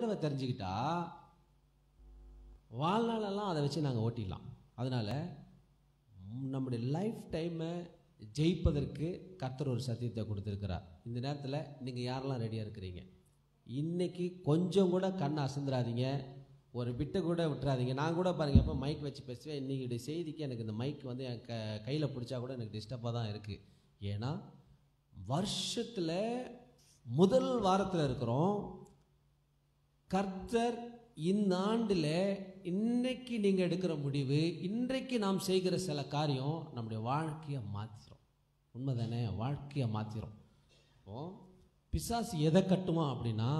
தடவை தெரிஞ்சுக்கிட்டா வாழ்நாளெல்லாம் அதை வச்சு நாங்கள் ஓட்டிடலாம். அதனால் நம்முடைய லைஃப் டைமை ஜெயிப்பதற்கு கர்த்தர் ஒரு சத்தியத்தை கொடுத்துருக்கிறார். இந்த நேரத்தில் நீங்கள் யாரெல்லாம் ரெடியாக இருக்கிறீங்க? இன்னைக்கு கொஞ்சம் கூட கண் அசந்துடாதீங்க ஒரு பிட்டை கூட விட்டுறாதீங்க. நான் கூட பாருங்கள் எப்போ மைக் வச்சு பேசுவேன் இன்றைக்கிடைய செய்திக்கு எனக்கு இந்த மைக் வந்து என் க கையில் பிடிச்சா கூட எனக்கு டிஸ்டர்பாக தான் இருக்குது ஏன்னா வருஷத்தில் முதல் வாரத்தில் இருக்கிறோம். கர்த்தர் இந்த ஆண்டில் இன்னைக்கு நீங்கள் எடுக்கிற முடிவு இன்றைக்கு நாம் செய்கிற சில காரியம் நம்முடைய வாழ்க்கையை மாற்றிடும் உண்மை தானே வாழ்க்கையை மாற்றிடும் இப்போ பிசாசு எதை கட்டுவான் அப்படின்னா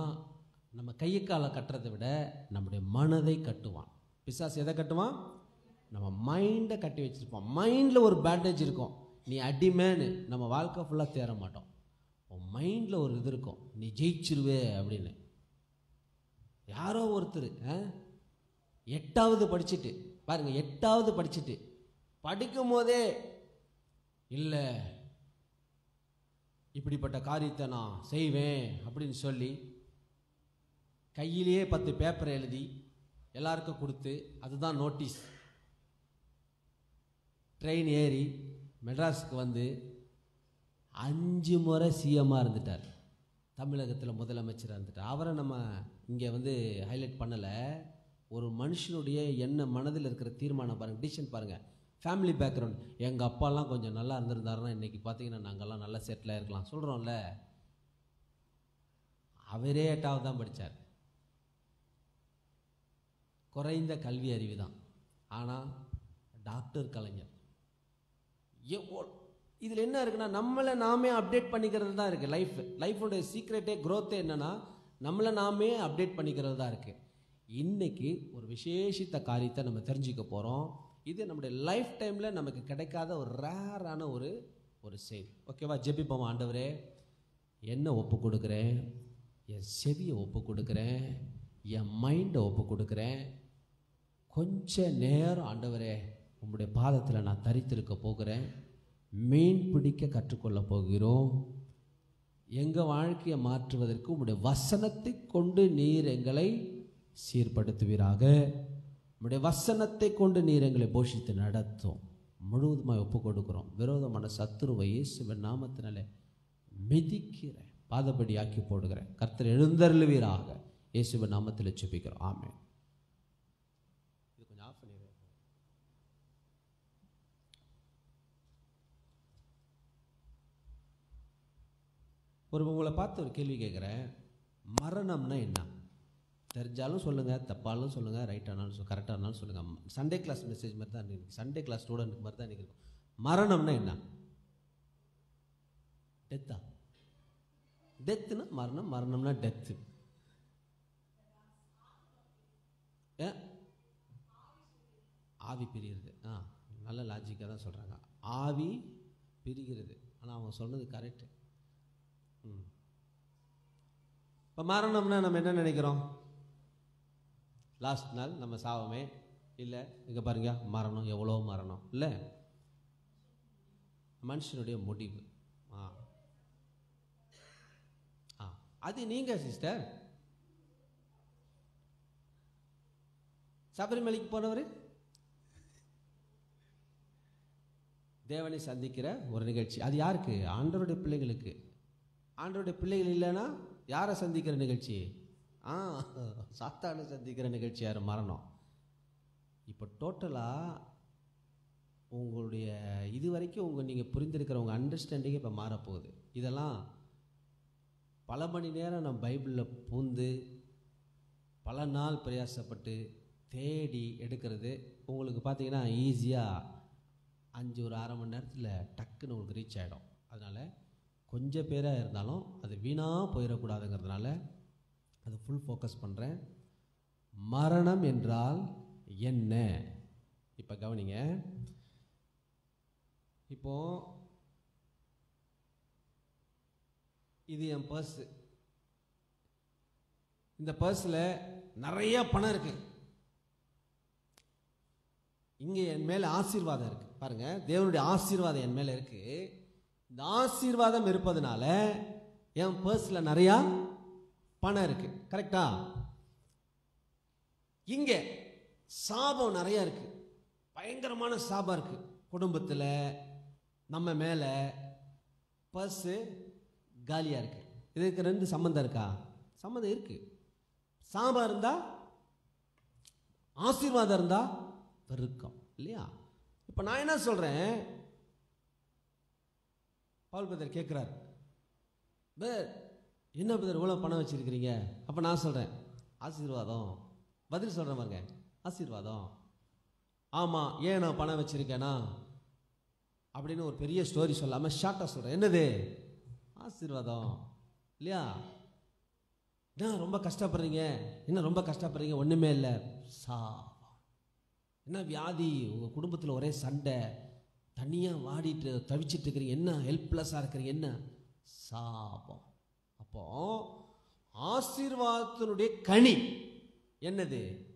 நம்ம கையை காலை கட்டுறதை விட நம்முடைய மனதை கட்டுவான். பிசாசு எதை கட்டுவான்? நம்ம மைண்டை கட்டி வச்சிருப்போம் மைண்டில் ஒரு பேண்டேஜ் இருக்கும். நீ அடிமேன்னு நம்ம வாழ்க்கை ஃபுல்லாக தேர மாட்டோம். உன் மைண்டில் ஒரு இது இருக்கும். நீ ஜெயிச்சிருவே அப்படின்னு. யாரோ ஒருத்தர் ஆ? எட்டாவது படிச்சுட்டு பாருங்கள் எட்டாவது படிச்சுட்டு படிக்கும் போதே இல்லை இப்படிப்பட்ட காரியத்தை நான் செய்வேன் அப்படின்னு சொல்லி கையிலேயே பத்து பேப்பர் எழுதி எல்லாருக்கும் கொடுத்து அதுதான் நோட்டீஸ் ட்ரெயின் ஏறி மெட்ராஸுக்கு வந்து அஞ்சு முறை சிஎம்மாக இருந்துட்டார். தமிழகத்தில் முதலமைச்சராக இருந்துட்டார். அவரை நம்ம இங்கே வந்து ஹைலைட் பண்ணலை. ஒரு மனுஷனுடைய என்ன மனதில் இருக்கிற தீர்மானம் பாருங்கள் டிசிஷன் பாருங்கள் ஃபேமிலி பேக்ரவுண்ட் எங்கள் அப்பாலாம் கொஞ்சம் நல்லா இருந்திருந்தாருன்னா இன்றைக்கி பார்த்தீங்கன்னா நாங்கள்லாம் நல்லா செட்டில் இருக்கலாம். சொல்கிறோம்ல அவரே எட்டாவது தான் படித்தார் குறைந்த கல்வி அறிவு தான். ஆனால் டாக்டர் கலைஞர். எவ்வளோ இதில் என்ன இருக்குன்னா நம்மளை நாமே அப்டேட் பண்ணிக்கிறது தான் இருக்குது லைஃப் லைஃபோடைய சீக்ரெட்டே க்ரோத்தே என்னென்னா நம்மளை நாமே அப்டேட் பண்ணிக்கிறது தான் இருக்குது இன்றைக்கி ஒரு விசேஷித்த காரியத்தை நம்ம தெரிஞ்சுக்க போகிறோம் இது நம்முடைய லைஃப் டைமில் நமக்கு கிடைக்காத ஒரு ரேரான ஒரு ஒரு செய்தி ஓகேவா ஜெபிப்போம் ஆண்டவரே? என்ன ஒப்பு கொடுக்குறேன்? என் செவியை ஒப்பு கொடுக்குறேன். என் மைண்டை ஒப்பு கொடுக்குறேன். கொஞ்ச நேரம் ஆண்டவரே உங்களுடைய பாதத்தில் நான் தரித்திருக்க போகிறேன். மீன் பிடிக்க கற்றுக்கொள்ள போகிறோம். எங்கள் வாழ்க்கையை மாற்றுவதற்கு உம்முடைய வசனத்தை கொண்டு நீர் எங்களை சீர்படுத்துவீராக. உம்முடைய வசனத்தை கொண்டு நீர் எங்களை போஷித்து நடத்தும். முழுவதுமாக ஒப்பு கொடுக்குறோம். விரோதமான சத்துருவை இயேசுவின் நாமத்தினாலே மிதிக்கிறேன். பாதபடி ஆக்கி போடுகிறேன். கர்த்தர் எழுந்தருளுவீராக. இயேசுவின் நாமத்தில் செபிக்கிறோம் ஆமேன் இது கொஞ்சம் ஆஃப் பண்ணிடுறேன் ஒரு உங்களை பார்த்து ஒரு கேள்வி கேட்குறேன். மரணம்னா என்ன? தெரிஞ்சாலும் சொல்லுங்கள் தப்பாலும் சொல்லுங்கள் ரைட்டானாலும் சொல் கரெக்டானாலும் சொல்லுங்கள் சண்டே கிளாஸ் மெசேஜ் மாதிரி தான் இருக்கு. சண்டே கிளாஸ் ஸ்டூடெண்ட் மாதிரி தான் இன்றைக்கி இருக்கும் மரணம்னா என்ன? டெத்தா டெத்துனா மரணம் மரணம்னா டெத்து ஆவி பிரிகிறது ஆ நல்ல லாஜிக்காக தான் சொல்கிறாங்க ஆவி பிரிகிறது. ஆனால் அவங்க சொன்னது கரெக்டு ம் இப்போ மரணம்னா நம்ம என்ன நினைக்கிறோம்? லாஸ்ட் நாள் நம்ம சாவமே. இல்லை இங்கே பாருங்க மரணம் எவ்வளோ மரணம். இல்லை? மனுஷனுடைய முடிவு. ஆ. ஆ. அது நீங்கள் சிஸ்டர் சபரிமலைக்கு போனவர்? தேவனை சந்திக்கிற ஒரு நிகழ்ச்சி. அது யாருக்கு? ஆண்டவருடைய பிள்ளைகளுக்கு. ஆண்டவருடைய பிள்ளைகள் இல்லைன்னா யாரை சந்திக்கிற நிகழ்ச்சி? ஆ சாத்தானை சந்திக்கிற நிகழ்ச்சி யார்? மரணம். இப்போ டோட்டலாக உங்களுடைய இது வரைக்கும் உங்கள் நீங்கள் புரிந்திருக்கிற உங்கள் அண்டர்ஸ்டாண்டிங்கே இப்போ மாறப்போகுது. இதெல்லாம் பல மணி நேரம் நான் பைபிளில் பூந்து பல நாள் பிரயாசப்பட்டு தேடி எடுக்கிறது. உங்களுக்கு பார்த்தீங்கன்னா ஈஸியாக அஞ்சு ஒரு அரை மணி நேரத்தில் டக்குன்னு உங்களுக்கு ரீச் ஆகிடும் அதனால் கொஞ்சம் பேராக இருந்தாலும் அது வீணாக போயிடக்கூடாதுங்கிறதுனால அது ஃபுல் ஃபோக்கஸ் பண்ணுறேன் மரணம் என்றால் என்ன? இப்போ கவனிங்க. இப்போ இது என் பர்ஸு இந்த பர்ஸில் நிறைய பணம் இருக்குது இங்கே என் மேலே ஆசீர்வாதம் இருக்குது பாருங்கள் தேவனுடைய ஆசீர்வாதம் என் மேலே இருக்குது இந்த ஆசீர்வாதம் இருப்பதனால என் பர்ஸில் நிறையா பணம் இருக்கு. கரெக்டா இங்கே சாபம் நிறையா இருக்கு. பயங்கரமான சாபம் இருக்கு. குடும்பத்தில் நம்ம மேலே பர்ஸு காலியாக இருக்கு. இதுக்கு ரெண்டு சம்மந்தம் இருக்கா? சம்மந்தம் இருக்கு. சாபம் இருந்தால் ஆசீர்வாதம் இருந்தால் பெருக்கம் இல்லையா? இப்போ நான் என்ன சொல்கிறேன் பால் பிரதர் கேட்குறார் பேர் என்ன பிரதர் இவ்வளோ பணம் வச்சிருக்கிறீங்க? அப்போ நான் சொல்கிறேன் ஆசீர்வாதம். பதில் சொல்கிறேன் பாருங்க. ஆசீர்வாதம். ஆமாம் ஏன் நான் பணம் வச்சுருக்கேனா? அப்படின்னு ஒரு பெரிய ஸ்டோரி சொல்லாமல் ஷார்ட்டாக சொல்கிறேன் என்னது? ஆசீர்வாதம். இல்லையா? என்ன ரொம்ப கஷ்டப்படுறீங்க? என்ன ரொம்ப கஷ்டப்படுறீங்க? ஒன்றுமே இல்லை. சா என்ன வியாதி? உங்கள் குடும்பத்தில் ஒரே சண்டை. தனியாக வாடிட்டு தவிச்சிட்டு இருக்கிறீங்க என்ன? ஹெல்ப்லெஸ்ஸாக இருக்கிறீங்க என்ன? சாபம். அப்போ ஆசீர்வாதத்தினுடைய கனி என்னது?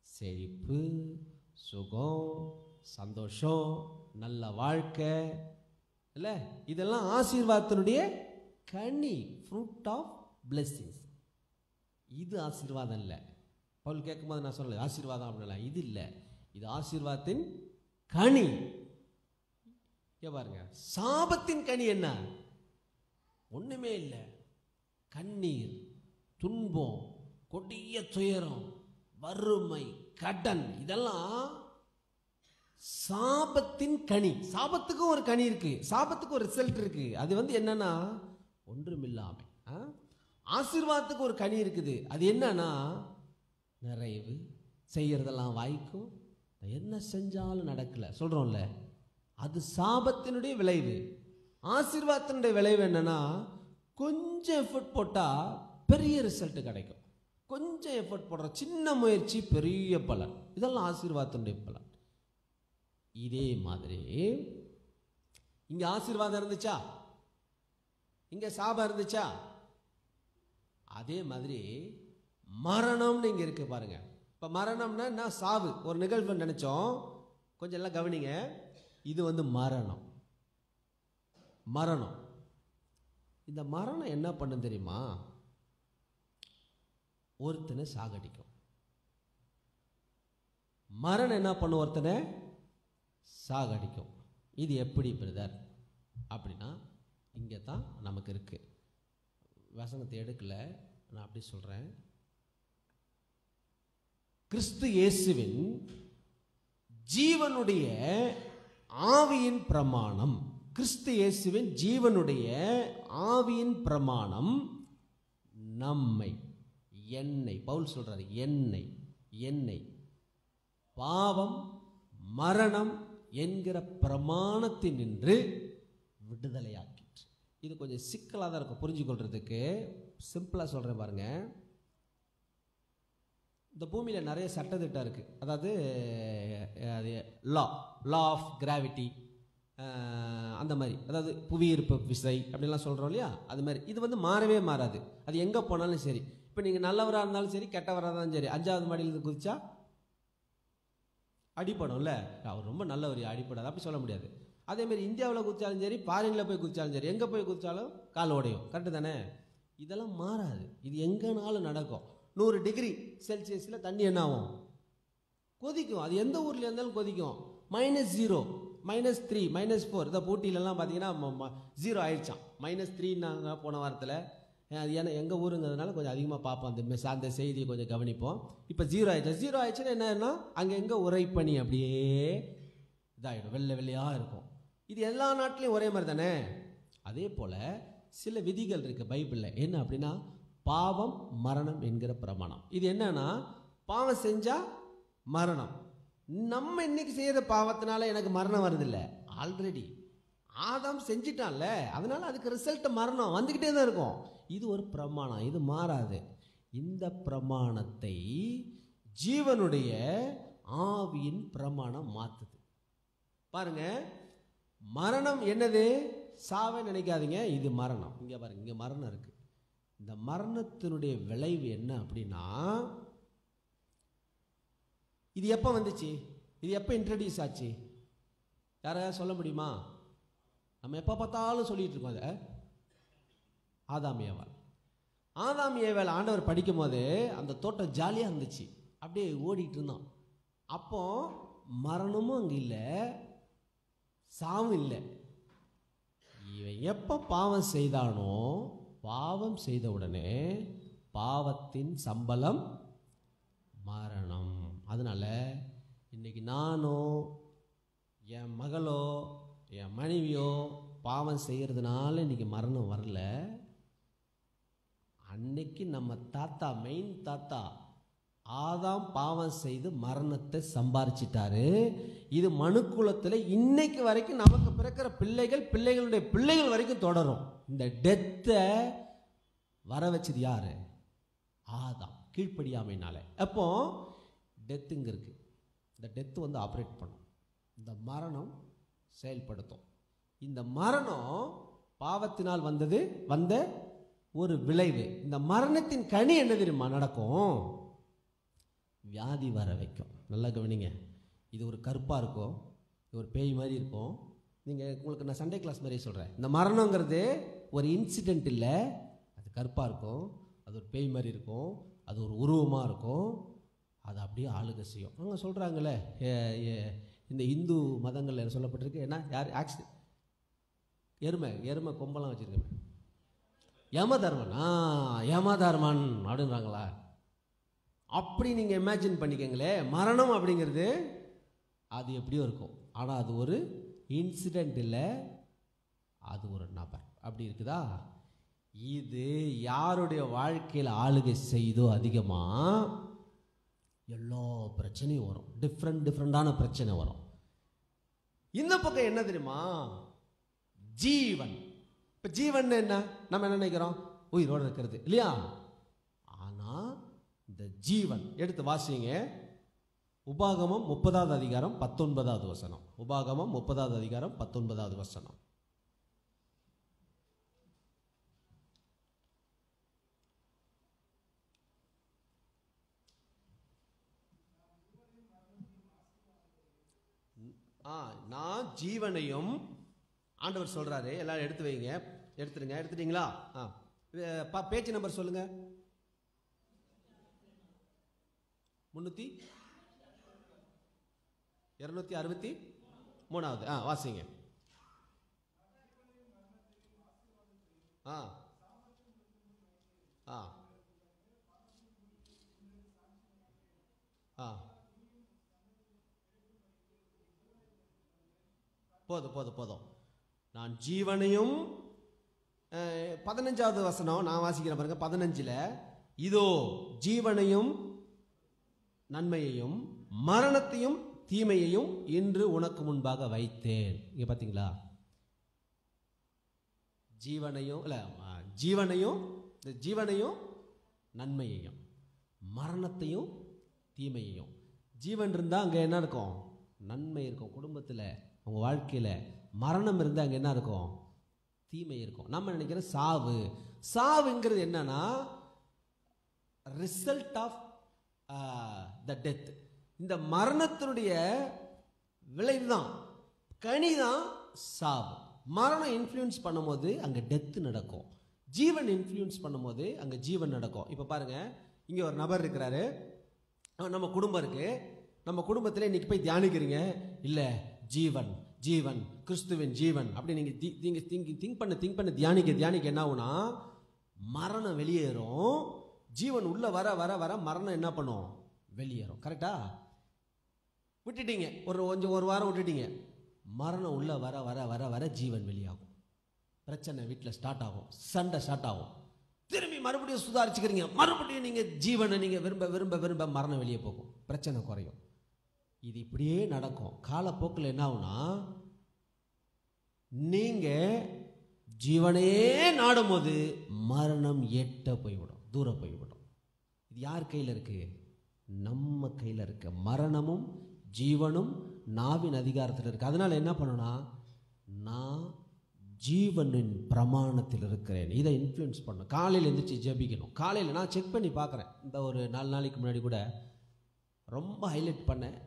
செழிப்பு சுகம் சந்தோஷம் நல்ல வாழ்க்கை இல்லை? இதெல்லாம் ஆசீர்வாதத்தினுடைய கனி ஃப்ரூட் ஆஃப் blessings. இது ஆசீர்வாதம் இல்லை. பவுல் கேட்கும்போது நான் சொல்லலை ஆசீர்வாதம் அப்படின்னா இது இல்லை. இது ஆசீர்வாதத்தின் கனி. பாருங்க. சாபத்தின் கனி என்ன? ஒன்றுமே இல்லை. கண்ணீர் துன்பம் கொடிய துயரம் வறுமை கடன் இதெல்லாம் சாபத்தின் கனி. சாபத்துக்கும் ஒரு கனி இருக்கு. சாபத்துக்கு ஒரு ரிசல்ட் இருக்கு. அது வந்து என்னன்னா ஒன்றுமில்லாமை. ஆ? ஆசீர்வாதத்துக்கு ஒரு கனி இருக்குது. அது என்னன்னா நிறைவு செய்யறதெல்லாம் வாய்க்கும். என்ன செஞ்சாலும் நடக்கல. சொல்றோம்ல. அது சாபத்தினுடைய விளைவு. ஆசீர்வாதத்தினுடைய விளைவு என்னன்னா கொஞ்சம் எஃபர்ட் போட்டால் பெரிய ரிசல்ட் கிடைக்கும். கொஞ்சம் எஃபர்ட் போடுற சின்ன முயற்சி பெரிய பலன். இதெல்லாம் ஆசீர்வாதத்தினுடைய பலன். இதே மாதிரி இங்கே ஆசீர்வாதம் இருந்துச்சா? இங்கே சாபம் இருந்துச்சா? அதே மாதிரி மரணம்னு இங்கே இருக்கு பாருங்க. இப்போ மரணம்னா என்ன? சாவு. ஒரு நிகழ்வு நினைச்சோம். கொஞ்சம் எல்லாம் கவனிங்க. இது வந்து மரணம். மரணம். இந்த மரணம் என்ன பண்ணும் தெரியுமா? ஒருத்தனை சாகடிக்கும். மரணம் என்ன பண்ணும் ஒருத்தனை? சாகடிக்கும். இது எப்படி பிரதர்? அப்படின்னா இங்கே தான் நமக்கு இருக்குது வசனத்தை எடுக்கல. நான் அப்படி சொல்கிறேன் கிறிஸ்து இயேசுவின் ஜீவனுடைய ஆவியின் பிரமாணம் கிறிஸ்து இயேசுவின் ஜீவனுடைய ஆவியின் பிரமாணம் நம்மை என்னை பவுல் சொல்றாரு என்னை என்னை பாவம் மரணம் என்கிற பிரமாணத்தில் நின்று விடுதலையாக்கிற்று. இது கொஞ்சம் சிக்கலாக தான் இருக்கும் புரிஞ்சுக்கொள்றதுக்கு. சிம்பிளாக சொல்கிறேன் பாருங்கள் இந்த பூமியில் நிறைய சட்டத்திட்டம் இருக்குது அதாவது அது லா லா ஆஃப் கிராவிட்டி அந்த மாதிரி. அதாவது புவியீர்ப்பு விசை அப்படின்லாம் சொல்கிறோம் இல்லையா? அது மாதிரி. இது வந்து மாறவே மாறாது. அது எங்கே போனாலும் சரி. இப்போ நீங்கள் நல்லவராக இருந்தாலும் சரி கெட்டவராக இருந்தாலும் சரி அஞ்சாவது மாடியிலிருந்து குதிச்சா அடிப்படும்ல அவர் ரொம்ப நல்லவர் அடிப்படாது அப்படி சொல்ல முடியாது. அதேமாதிரி இந்தியாவில் குதிச்சாலும் சரி ஃபாரினில் போய் குதிச்சாலும் சரி எங்கே போய் குதிச்சாலும் கால் உடையும். கரெக்டு தானே? இதெல்லாம் மாறாது. இது எங்கேனாலும் நடக்கும். நூறு டிகிரி செல்சியஸில் தண்ணி என்ன ஆகும் கொதிக்கும். அது எந்த ஊரில் இருந்தாலும் கொதிக்கும். Minus zero minus three minus four இந்த போட்டியிலலாம் பார்த்தீங்கன்னா ஜீரோ ஆயிடுச்சான் மைனஸ் த்ரீன்னாங்க போன வாரத்தில். அது ஏன்னா எங்கள் ஊருங்கிறதுனால கொஞ்சம் அதிகமாக பார்ப்போம். அந்த மெஸ் அந்த செய்தியை கொஞ்சம் கவனிப்போம். இப்போ ஜீரோ ஆயிடுச்சு. ஜீரோ ஆயிடுச்சுன்னா என்னன்னா அங்கே எங்கே உரைப்பணி அப்படியே இதாகிடும் வெள்ளை வெள்ளையாக இருக்கும். இது எல்லா நாட்டிலையும் ஒரே மாதிரி தானே அதே போல் சில விதிகள் இருக்குது பைபிளில். என்ன அப்படின்னா பாவம் மரணம் என்கிற பிரமாணம். இது என்னன்னா பாவம் செஞ்சா மரணம். நம்ம இன்னைக்கு செய்யற பாவத்தினால எனக்கு மரணம் வருதில்ல. ஆல்ரெடி ஆதாம் செஞ்சிட்டான்ல அதனால அதுக்கு ரிசல்ட் மரணம் வந்துக்கிட்டே தான் இருக்கும். இது ஒரு பிரமாணம் இது மாறாது. இந்த பிரமாணத்தை ஜீவனுடைய ஆவியின் பிரமாணம் மாத்துது. பாருங்க மரணம் என்னது? சாவே நினைக்காதீங்க இது மரணம். இங்க பாருங்க இங்க மரணம் இருக்கு. இந்த மரணத்தினுடைய விளைவு என்ன அப்படின்னா இது எப்போ வந்துச்சு? இது எப்போ இன்ட்ரடியூஸ் ஆச்சு? யாராவது சொல்ல முடியுமா? நம்ம எப்போ பார்த்தாலும் சொல்லிட்டு இருக்கோம் அதை. ஆதாம் ஏவாள். ஆதாம் ஏவாள் ஆண்டவர் படிக்கும் போது அந்த தோட்டம் ஜாலியாக இருந்துச்சு. அப்படியே ஓடிட்டு இருந்தான் அப்போ மரணமும் அங்கே இல்லை சாவும் இல்லை. இவன் எப்போ பாவம் செய்தானோ பாவம் செய்த உடனே பாவத்தின் சம்பளம் மரணம். அதனால் இன்றைக்கி நானோ என் மகளோ என் மனைவியோ பாவம் செய்கிறதுனால இன்னைக்கு மரணம் வரல. அன்னைக்கு நம்ம தாத்தா மெயின் தாத்தா ஆதாம் பாவம் செய்து மரணத்தை சம்பாரிச்சிட்டாரு. இது மனுக்குலத்தில் இன்னைக்கு வரைக்கும் நமக்கு பிறக்கிற பிள்ளைகள் பிள்ளைகளுடைய பிள்ளைகள் வரைக்கும் தொடரும். இந்த டெத்தை வர வச்சது யார்? ஆதாம். கீழ்ப்படியாமைனால அப்போ டெத்துங்க இருக்குது இந்த டெத்து வந்து ஆப்ரேட் பண்ணும். இந்த மரணம் செயல்படுத்தும். இந்த மரணம் பாவத்தினால் வந்தது வந்த ஒரு விளைவு. இந்த மரணத்தின் கனி என்ன தெரியுமா? நடக்கும். வியாதி வர வைக்கும். நல்லா கவனிங்க. இது ஒரு கருப்பாக இருக்கும். இது ஒரு பேய் மாதிரி இருக்கும். நீங்கள் உங்களுக்கு நான் சண்டே கிளாஸ் மாதிரியே சொல்கிறேன் இந்த மரணங்கிறது ஒரு இன்சிடெண்ட் இல்லை. அது கருப்பாக இருக்கும். அது ஒரு பேய் மாதிரி இருக்கும். அது ஒரு உருவமாக இருக்கும். அது அப்படியே ஆளுக செய்யும். அவங்க சொல்கிறாங்களே இந்த இந்து மதங்களில் என்ன சொல்லப்பட்டிருக்கு? என்ன? யார்? ஆக்சி எருமை எருமை கொம்பெல்லாம் வச்சுருக்கேன் யமதர்மன் ஆ யமதர்மன் அப்படின்றாங்களா? அப்படி நீங்கள் இமேஜின் பண்ணிக்கங்களே மரணம் அப்படிங்கிறது அது எப்படியோ இருக்கும். ஆனால் அது ஒரு இன்சிடெண்ட் இல்லை அது ஒரு நபர். அப்படி இருக்குதா? இது யாருடைய வாழ்க்கையில் ஆளுகை செய்தோ அதிகமாக எல்லா பிரச்சனையும் வரும். டிஃப்ரெண்ட் டிஃப்ரெண்டான பிரச்சனை வரும். இந்த பக்கம் என்ன தெரியுமா? ஜீவன். இப்போ ஜீவன் என்ன? நம்ம என்ன நினைக்கிறோம்? உயிரோடு இருக்கிறது இல்லையா? ஆனால் இந்த ஜீவன் எடுத்து வாசிங்க. உபாகமம் முப்பதாவது அதிகாரம் பத்தொன்பதாவது வசனம். உபாகமம் முப்பதாவது அதிகாரம் பத்தொன்பதாவது வசனம். ஆ நான் ஜீவனையும் ஆண்டவர் சொல்றாரு எல்லாரும் எடுத்து வைங்க. எடுத்துருங்க எடுத்துட்டீங்களா? ஆ. இது, பா- நம்பர் சொல்லுங்க. முன்னூத்தி இருநூத்தி அறுபத்தி மூணாவது. ஆ வாசிங்க. ஆ. ஆ. ஆ. போதும் போதும் போதும். நான் ஜீவனையும் பதினஞ்சாவது வசனம் நான் வாசிக்கிறேன் பாருங்க பதினஞ்சில். இதோ ஜீவனையும் நன்மையையும் மரணத்தையும் தீமையையும் இன்று உனக்கு முன்பாக வைத்தேன். இங்கே பார்த்தீங்களா ஜீவனையும் இல்லை ஜீவனையும் இந்த ஜீவனையும் நன்மையையும் மரணத்தையும் தீமையையும். ஜீவன் இருந்தால் அங்கே என்ன இருக்கும்? நன்மை இருக்கும். குடும்பத்தில் உங்கள் வாழ்க்கையில் மரணம் இருந்தால் அங்கே என்ன இருக்கும்? தீமை இருக்கும். நம்ம நினைக்கிறோம் சாவு. சாவுங்கிறது என்னன்னா ரிசல்ட் ஆஃப் த டெத் இந்த மரணத்தினுடைய விளைவு தான் கனி தான் சாபம். மரணம் இன்ஃப்ளூயன்ஸ் பண்ணும்போது அங்கே டெத்து நடக்கும். ஜீவன் இன்ஃப்ளூயன்ஸ் பண்ணும்போது அங்கே ஜீவன் நடக்கும். இப்போ பாருங்க இங்கே ஒரு நபர் இருக்கிறாரு. நம்ம குடும்பம் இருக்குது நம்ம குடும்பத்தில் இன்னைக்கு போய் தியானிக்கிறீங்க. இல்லை ஜீவன் ஜீவன் கிறிஸ்துவின் ஜீவன். அப்படி நீங்கள் தி- நீங்கள் திங்க் திங்க் பண்ண திங்க் பண்ண தியானிக்க தியானிக்க என்ன ஆகுனா மரணம் வெளியேறும். ஜீவன் உள்ளே வர வர வர மரணம் என்ன பண்ணும்? வெளியேறும். கரெக்டாக விட்டுட்டீங்க. ஒரு கொஞ்சம் ஒரு வாரம் விட்டுட்டீங்க. மரணம் உள்ளே வர வர வர வர ஜீவன் வெளியாகும். பிரச்சனை வீட்டில் ஸ்டார்ட் ஆகும். சண்டை ஸ்டார்ட் ஆகும். திரும்பி மறுபடியும் சுதாரிச்சுக்கிறீங்க. மறுபடியும் நீங்கள் ஜீவனை நீங்கள் விரும்ப விரும்ப விரும்ப மரணம் வெளியே போகும். பிரச்சனை குறையும். இது இப்படியே நடக்கும். காலப்போக்கில் என்ன ஆகும்னா நீங்கள் ஜீவனையே நாடும்போது மரணம் எட்ட போய்விடும். தூரம் போய்விடும். இது யார் கையில் இருக்குது நம்ம கையில் இருக்க மரணமும் ஜீவனும் நாவின் அதிகாரத்தில் இருக்குது அதனால் என்ன பண்ணணும்னா நான் ஜீவனின் பிரமாணத்தில் இருக்கிறேன். இதை இன்ஃப்ளூயன்ஸ் பண்ணணும் காலையில் எந்திரிச்சு ஜெபிக்கணும். காலையில் நான் செக் பண்ணி பார்க்குறேன். இந்த ஒரு நாலு நாளைக்கு முன்னாடி கூட ரொம்ப ஹைலைட் பண்ணேன்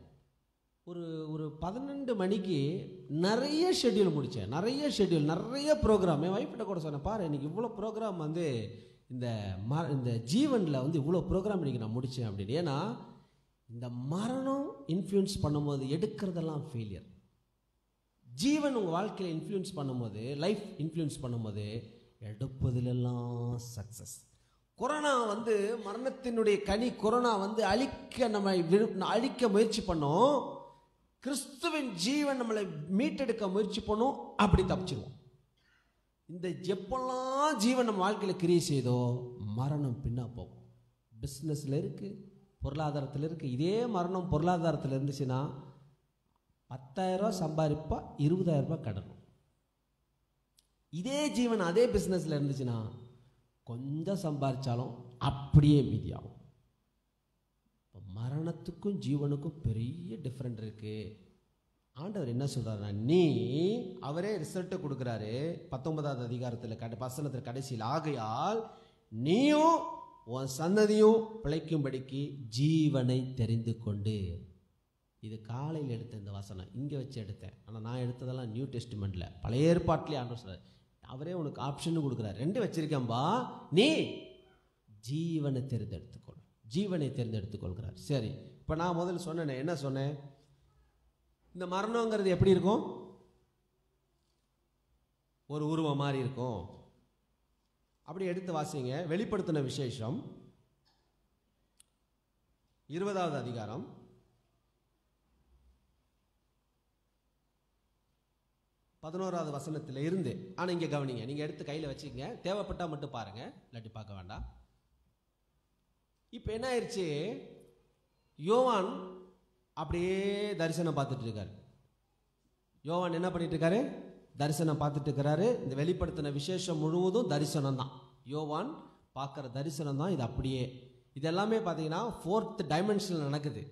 ஒரு ஒரு பதினெண்டு மணிக்கு நிறைய ஷெட்யூல் முடித்தேன் நிறைய ஷெட்யூல் நிறைய ப்ரோக்ராம் என் ஒய்ஃப்கிட்ட கூட சொன்னேன் பாரு இன்றைக்கி இவ்வளோ ப்ரோக்ராம் வந்து இந்த ம இந்த ஜீவனில் வந்து இவ்வளோ ப்ரோக்ராம் இன்றைக்கி நான் முடித்தேன் அப்படின்னு. ஏன்னா இந்த மரணம் இன்ஃப்ளூயன்ஸ் பண்ணும்போது எடுக்கிறதெல்லாம் ஃபெயிலியர் ஜீவன் உங்கள் வாழ்க்கையில் இன்ஃப்ளூயன்ஸ் பண்ணும்போது லைஃப் இன்ஃப்ளூயன்ஸ் பண்ணும்போது எடுப்பதிலெல்லாம் சக்ஸஸ் கொரோனா வந்து மரணத்தினுடைய கனி கொரோனா வந்து அழிக்க நம்ம அழிக்க முயற்சி பண்ணோம். கிறிஸ்துவின் ஜீவன் நம்மளை மீட்டெடுக்க முயற்சி பண்ணோம் அப்படி தப்பிச்சிருவோம். இந்த எப்பெல்லாம் ஜீவன் நம்ம வாழ்க்கையில் கிரியை செய்தோ மரணம் பின்னா போகும். பிஸ்னஸில் இருக்குது பொருளாதாரத்தில் இருக்குது இதே மரணம் பொருளாதாரத்தில் இருந்துச்சுன்னா பத்தாயிரரூபா சம்பாதிப்பா இருபதாயிரம் ரூபாய் கடன். இதே ஜீவன் அதே பிஸ்னஸில் இருந்துச்சுன்னா கொஞ்சம் சம்பாதிச்சாலும் அப்படியே மீதியாகும். இப்போ மரணத்துக்கும் ஜீவனுக்கும் பெரிய டிஃப்ரெண்ட் இருக்குது ஆண்டவர் என்ன சொல்கிறாருன்னா நீ அவரே ரிசல்ட்டை கொடுக்குறாரு பத்தொன்பதாவது அதிகாரத்தில் கட வசனத்தில் கடைசியில். ஆகையால் நீயும் உன் சந்ததியும் பிழைக்கும்படிக்கு ஜீவனை தெரிந்து கொண்டு இது காலையில் எடுத்த இந்த வசனம் இங்கே வச்சு எடுத்தேன். ஆனால் நான் எடுத்ததெல்லாம் நியூ டெஸ்ட்மெண்ட்டில் பழைய ஏற்பாட்டிலே ஆண்டு சொல்றாரு. அவரே உனக்கு ஆப்ஷன் கொடுக்குறாரு. ரெண்டு வச்சிருக்கேன்பா. நீ ஜீவனை தேர்ந்தெடுத்துக்கொள். ஜீவனை தேர்ந்தெடுத்துக்கொள்கிறார். சரி. இப்போ நான் முதல்ல சொன்னேனே என்ன சொன்னேன்? இந்த மரணங்கிறது எப்படி இருக்கும்? ஒரு உருவம் மாதிரி இருக்கும். அப்படி எடுத்து வாசிங்க. வெளிப்படுத்தின விசேஷம். இருபதாவது அதிகாரம். பதினோராவது வசனத்தில் இருந்து ஆனால் இங்கே கவனிங்க நீங்கள் எடுத்து கையில் வச்சுக்கங்க. தேவைப்பட்டால் மட்டும் பாருங்க இல்லாட்டி பார்க்க வேண்டாம். இப்போ என்ன ஆயிடுச்சு யோவான் அப்படியே தரிசனம் பார்த்துட்டு இருக்காரு. யோவான் என்ன பண்ணிட்டு இருக்காரு? தரிசனம் பார்த்துட்டு இருக்கிறாரு இந்த வெளிப்படுத்தின விசேஷம் முழுவதும் தரிசனம் தான் யோவான் பார்க்குற தரிசனம் தான் இது அப்படியே. இது எல்லாமே பார்த்தீங்கன்னா ஃபோர்த் டைமென்ஷனில் நடக்குது.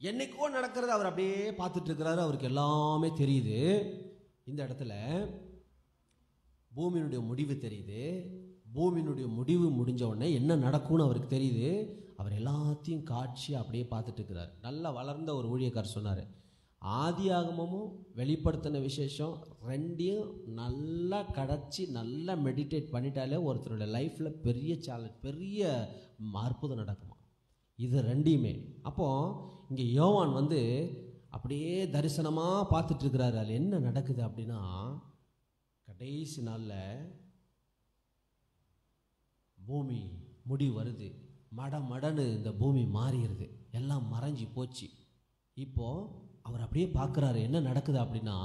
என்னைக்கோ நடக்கிறது அவர் அப்படியே பார்த்துட்டு இருக்கிறாரு அவருக்கு எல்லாமே தெரியுது. இந்த இடத்துல பூமியினுடைய முடிவு தெரியுது. பூமியினுடைய முடிவு முடிஞ்ச உடனே என்ன நடக்கும்னு அவருக்கு தெரியுது. அவர் எல்லாத்தையும் காட்சி அப்படியே பார்த்துட்டு இருக்கிறார் நல்லா வளர்ந்த ஒரு ஊழியக்காரர் சொன்னார். ஆதி ஆகமமும் வெளிப்படுத்தின விசேஷம் ரெண்டையும் நல்லா கடைச்சி நல்லா மெடிடேட் பண்ணிட்டாலே ஒருத்தருடைய லைஃப்பில் பெரிய சேலஞ்ச் பெரிய அற்புதம் நடக்குமா? இது ரெண்டையுமே. அப்போ இங்கே யோவான் வந்து அப்படியே தரிசனமாக பார்த்துட்ருக்கிறாரு அதில் என்ன நடக்குது அப்படின்னா கடைசி நாளில் பூமி முடி வருது. மட மடன்னு இந்த பூமி மாறிடுது. எல்லாம் மறைஞ்சி போச்சு. இப்போது அவர் அப்படியே பார்க்குறாரு என்ன நடக்குது? அப்படின்னா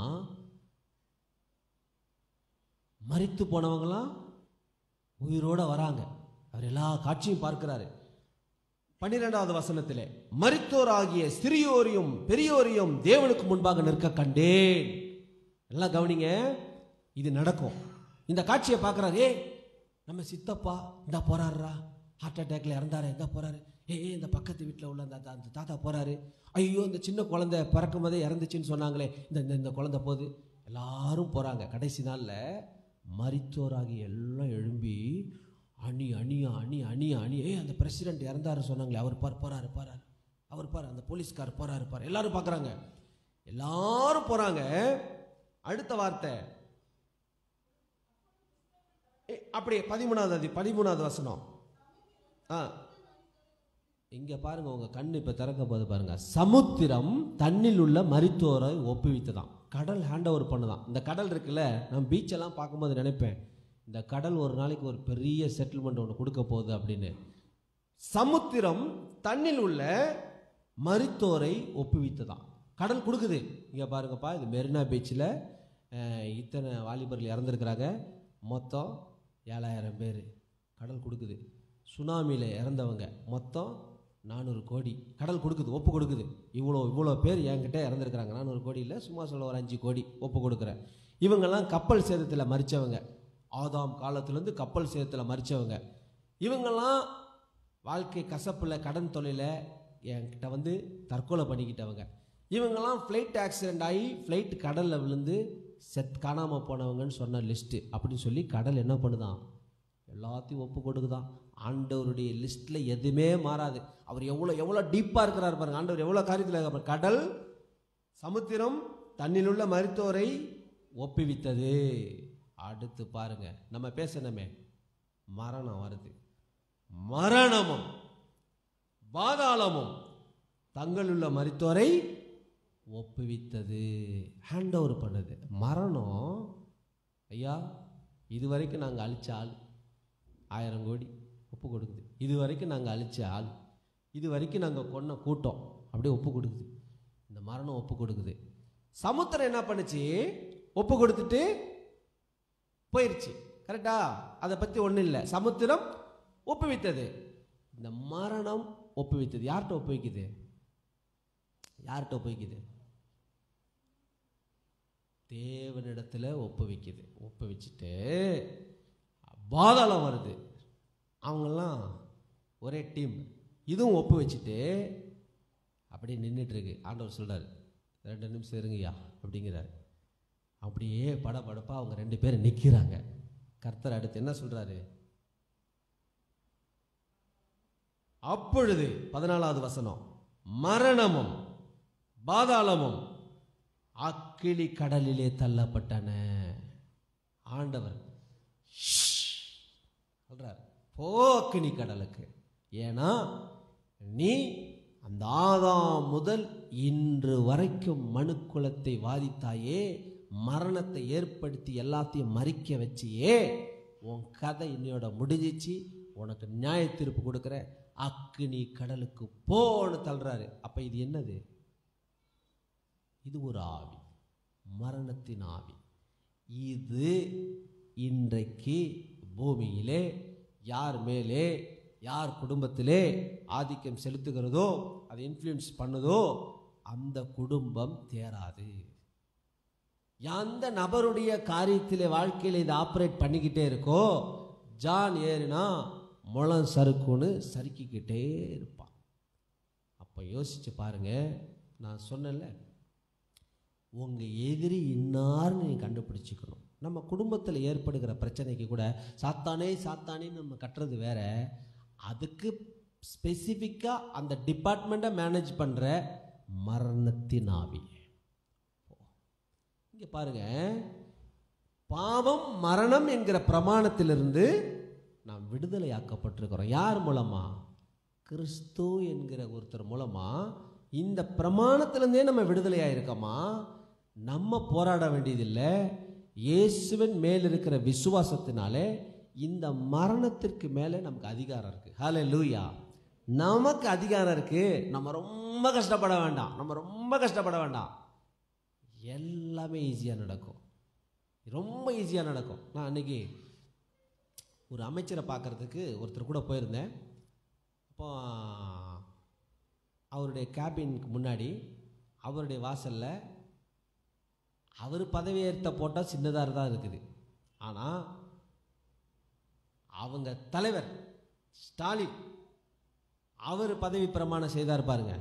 மறித்து போனவங்களாம் உயிரோட வராங்க. அவர் எல்லா காட்சியும் பார்க்கிறாரு. பன்னிரெண்டாவது வசனத்தில் மறித்தோராகிய சிறியோரையும் பெரியோரையும் தேவனுக்கு முன்பாக நிற்க கண்டேன். எல்லாம் கவனிங்க இது நடக்கும். இந்த காட்சியை பார்க்குறாரு ஏ நம்ம சித்தப்பா இந்த போறாருரா ஹார்ட் அட்டாக்ல இறந்தாரு எங்க போறாரு? ஏ இந்த பக்கத்து வீட்டில் உள்ள அந்த அந்த தாத்தா போகிறாரு ஐயோ இந்த சின்ன குழந்தை பிறக்கும் போதே இறந்துச்சுன்னு சொன்னாங்களே. இந்த இந்த இந்த குழந்தை போகுது. எல்லாரும் போகிறாங்க கடைசி நாளில் மரித்தோராகி எல்லாம் எழும்பி அணி அணியா அணி அணியா அணி. ஏ அந்த பிரசிடெண்ட் இறந்தாரு சொன்னாங்களே. அவர் பார் போகிறாரு போறாரு. அவர் பார் அந்த போலீஸ்கார் போகிறாரு பார். எல்லாரும் பார்க்குறாங்க எல்லாரும் போகிறாங்க அடுத்த வார்த்தை. ஏ, அப்படியே பதிமூணாவது பதிமூணாவது வசனம். ஆ. இங்க பாருங்க உங்க கண்ணு இப்ப திறக்க போது பாருங்க. சமுத்திரம் தண்ணில் உள்ள மரித்தோரை ஒப்புவித்ததாம். கடல் ஹேண்ட் ஓவர் பண்ணுதான் இந்த கடல் இருக்குல்ல நான் பீச்செல்லாம் பார்க்கும்போது நினைப்பேன் இந்த கடல் ஒரு நாளைக்கு ஒரு பெரிய செட்டில்மெண்ட் ஒன்று கொடுக்க போகுது அப்படின்னு. சமுத்திரம் தண்ணில் உள்ள மரித்தோரை ஒப்புவித்ததாம். கடல் கொடுக்குது. இங்கே பாருங்கப்பா இது மெரினா பீச்சில் இத்தனை வாலிபர்கள் இறந்துருக்கிறாங்க. மொத்தம் ஏழாயிரம் பேர் கடல் கொடுக்குது. சுனாமியில் இறந்தவங்க. மொத்தம் நானூறு கோடி. கடல் கொடுக்குது ஒப்பு கொடுக்குது. இவ்வளோ இவ்வளோ பேர் என்கிட்ட இறந்துருக்குறாங்க. நானூறு கோடி இல்லை சும்மா சொல்ல ஒரு அஞ்சு கோடி ஒப்பு கொடுக்குறேன். இவங்கெல்லாம் கப்பல் சேதத்தில் மறித்தவங்க ஆதாம் காலத்துலேருந்து கப்பல் சேதத்தில் மறித்தவங்க இவங்கெல்லாம் வாழ்க்கை கசப்பில் கடன் தொழில என்கிட்ட வந்து தற்கொலை பண்ணிக்கிட்டவங்க. இவங்கெல்லாம் ஃப்ளைட் ஆக்சிடென்ட் ஆகி ஃப்ளைட் கடலில் விழுந்து செத் காணாமல் போனவங்கன்னு சொன்ன லிஸ்ட்டு அப்படின்னு சொல்லி கடல் என்ன பண்ணுதான்? எல்லாத்தையும் ஒப்பு கொடுக்குதான். ஆண்டவருடைய லிஸ்ட்டில் எதுவுமே மாறாது. அவர் எவ்வளோ எவ்வளோ டீப்பாக இருக்கிறார் பாருங்க. ஆண்டவர் எவ்வளோ காரியத்தில் இருக்கார் கடல் சமுத்திரம் தன்னிலுள்ள மருத்துவரை ஒப்புவித்தது. அடுத்து பாருங்க. நம்ம பேசணுமே மரணம் வருது. மரணமும் பாதாளமும் தங்களுள்ள மருத்துவரை ஒப்புவித்தது. ஹேண்ட் ஓவர் பண்ணுது. மரணம் ஐயா இது வரைக்கும் நாங்கள் அழிச்ச ஆள். ஆயிரம் கோடி. ஒப்பு கொடுக்குது. இது வரைக்கும் நாங்கள் அழிச்ச ஆள். இது வரைக்கும் நாங்கள் கொன்ன கூட்டம் அப்படியே ஒப்பு கொடுக்குது. இந்த மரணம் ஒப்பு கொடுக்குது. சமுத்திரம் என்ன பண்ணுச்சு? ஒப்பு கொடுத்துட்டு போயிருச்சு. கரெக்டா அதை பற்றி ஒன்றும் இல்லை. சமுத்திரம் ஒப்புவித்தது இந்த மரணம் ஒப்புவித்தது யார்கிட்ட ஒப்புவிக்குது யார்கிட்ட ஒப்புவிக்குது தேவனிடத்தில் ஒப்புவிக்குது ஒப்புவிச்சுட்டு பாதாளம் வருது. அவங்கெல்லாம் ஒரே டீம் இதுவும் ஒப்பு வச்சுட்டு அப்படியே நின்றுட்டுருக்கு ஆண்டவர் சொல்கிறார் ரெண்டு நிமிஷம் இருங்கய்யா அப்படிங்கிறாரு. அப்படியே படபடப்பாக அவங்க ரெண்டு பேரும் நிற்கிறாங்க கர்த்தர் அடுத்து என்ன சொல்கிறாரு அப்பொழுது பதினாலாவது வசனம் மரணமும் பாதாளமும் அக்கிளி கடலிலே தள்ளப்பட்டன. ஆண்டவர் ஷ் சொல்றார். போ கடலுக்கு. ஏன்னா நீ அந்த ஆதாம் முதல் இன்று வரைக்கும் மனுக்குலத்தை வாதித்தாயே மரணத்தை ஏற்படுத்தி எல்லாத்தையும் மறிக்க வச்சியே உன் கதை இன்னையோட முடிஞ்சிச்சு உனக்கு நியாய தீர்ப்பு கொடுக்குற அக்னி கடலுக்கு போன்னு தள்ளுறாரு. அப்ப இது என்னது? இது ஒரு ஆவி. மரணத்தின் ஆவி. இது இன்றைக்கு பூமியிலே யார் மேலே யார் குடும்பத்திலே ஆதிக்கம் செலுத்துகிறதோ அதை இன்ஃப்ளூயன்ஸ் பண்ணுதோ அந்த குடும்பம் தேராது. எந்த நபருடைய காரியத்தில் வாழ்க்கையில் இதை ஆப்ரேட் பண்ணிக்கிட்டே இருக்கோ ஜான் ஏறுனா முளம் சறுக்குன்னு சறுக்கிக்கிட்டே இருப்பான். அப்போ யோசிச்சு பாருங்க நான் சொன்னேன்ல உங்கள் எதிரி இன்னார்னு நீ கண்டுபிடிச்சிக்கணும். நம்ம குடும்பத்தில் ஏற்படுகிற பிரச்சனைக்கு கூட சாத்தானே சாத்தானேன்னு நம்ம கட்டுறது வேற. அதுக்கு ஸ்பெசிஃபிக்காக அந்த டிபார்ட்மெண்ட்டை மேனேஜ் பண்ணுற மரணத்தின் ஆவி. இங்கே பாருங்க. பாவம் மரணம் என்கிற பிரமாணத்திலிருந்து நாம் விடுதலையாக்கப்பட்டிருக்கிறோம். யார் மூலமா? கிறிஸ்து என்கிற ஒருத்தர் மூலமா இந்த பிரமாணத்திலேருந்தே நம்ம விடுதலையாக இருக்கோமா நம்ம போராட வேண்டியதில்லை. இயேசுவின் மேல் இருக்கிற விசுவாசத்தினாலே இந்த மரணத்திற்கு மேலே நமக்கு அதிகாரம் இருக்கு. ஹலே லூயா நமக்கு அதிகாரம் இருக்கு. நம்ம ரொம்ப கஷ்டப்பட வேண்டாம். நம்ம ரொம்ப கஷ்டப்பட வேண்டாம். எல்லாமே ஈஸியாக நடக்கும். ரொம்ப ஈஸியாக நடக்கும். நான் அன்னைக்கு ஒரு அமைச்சரை பார்க்கறதுக்கு ஒருத்தர் கூட போயிருந்தேன். அப்போ அவருடைய கேபினுக்கு முன்னாடி அவருடைய வாசலில் அவர் பதவியேற்ற போட்டால் சின்னதாக தான் இருக்குது. ஆனால் அவங்க தலைவர் ஸ்டாலின் அவர் பதவி பிரமாணம் செய்தார் பாருங்க.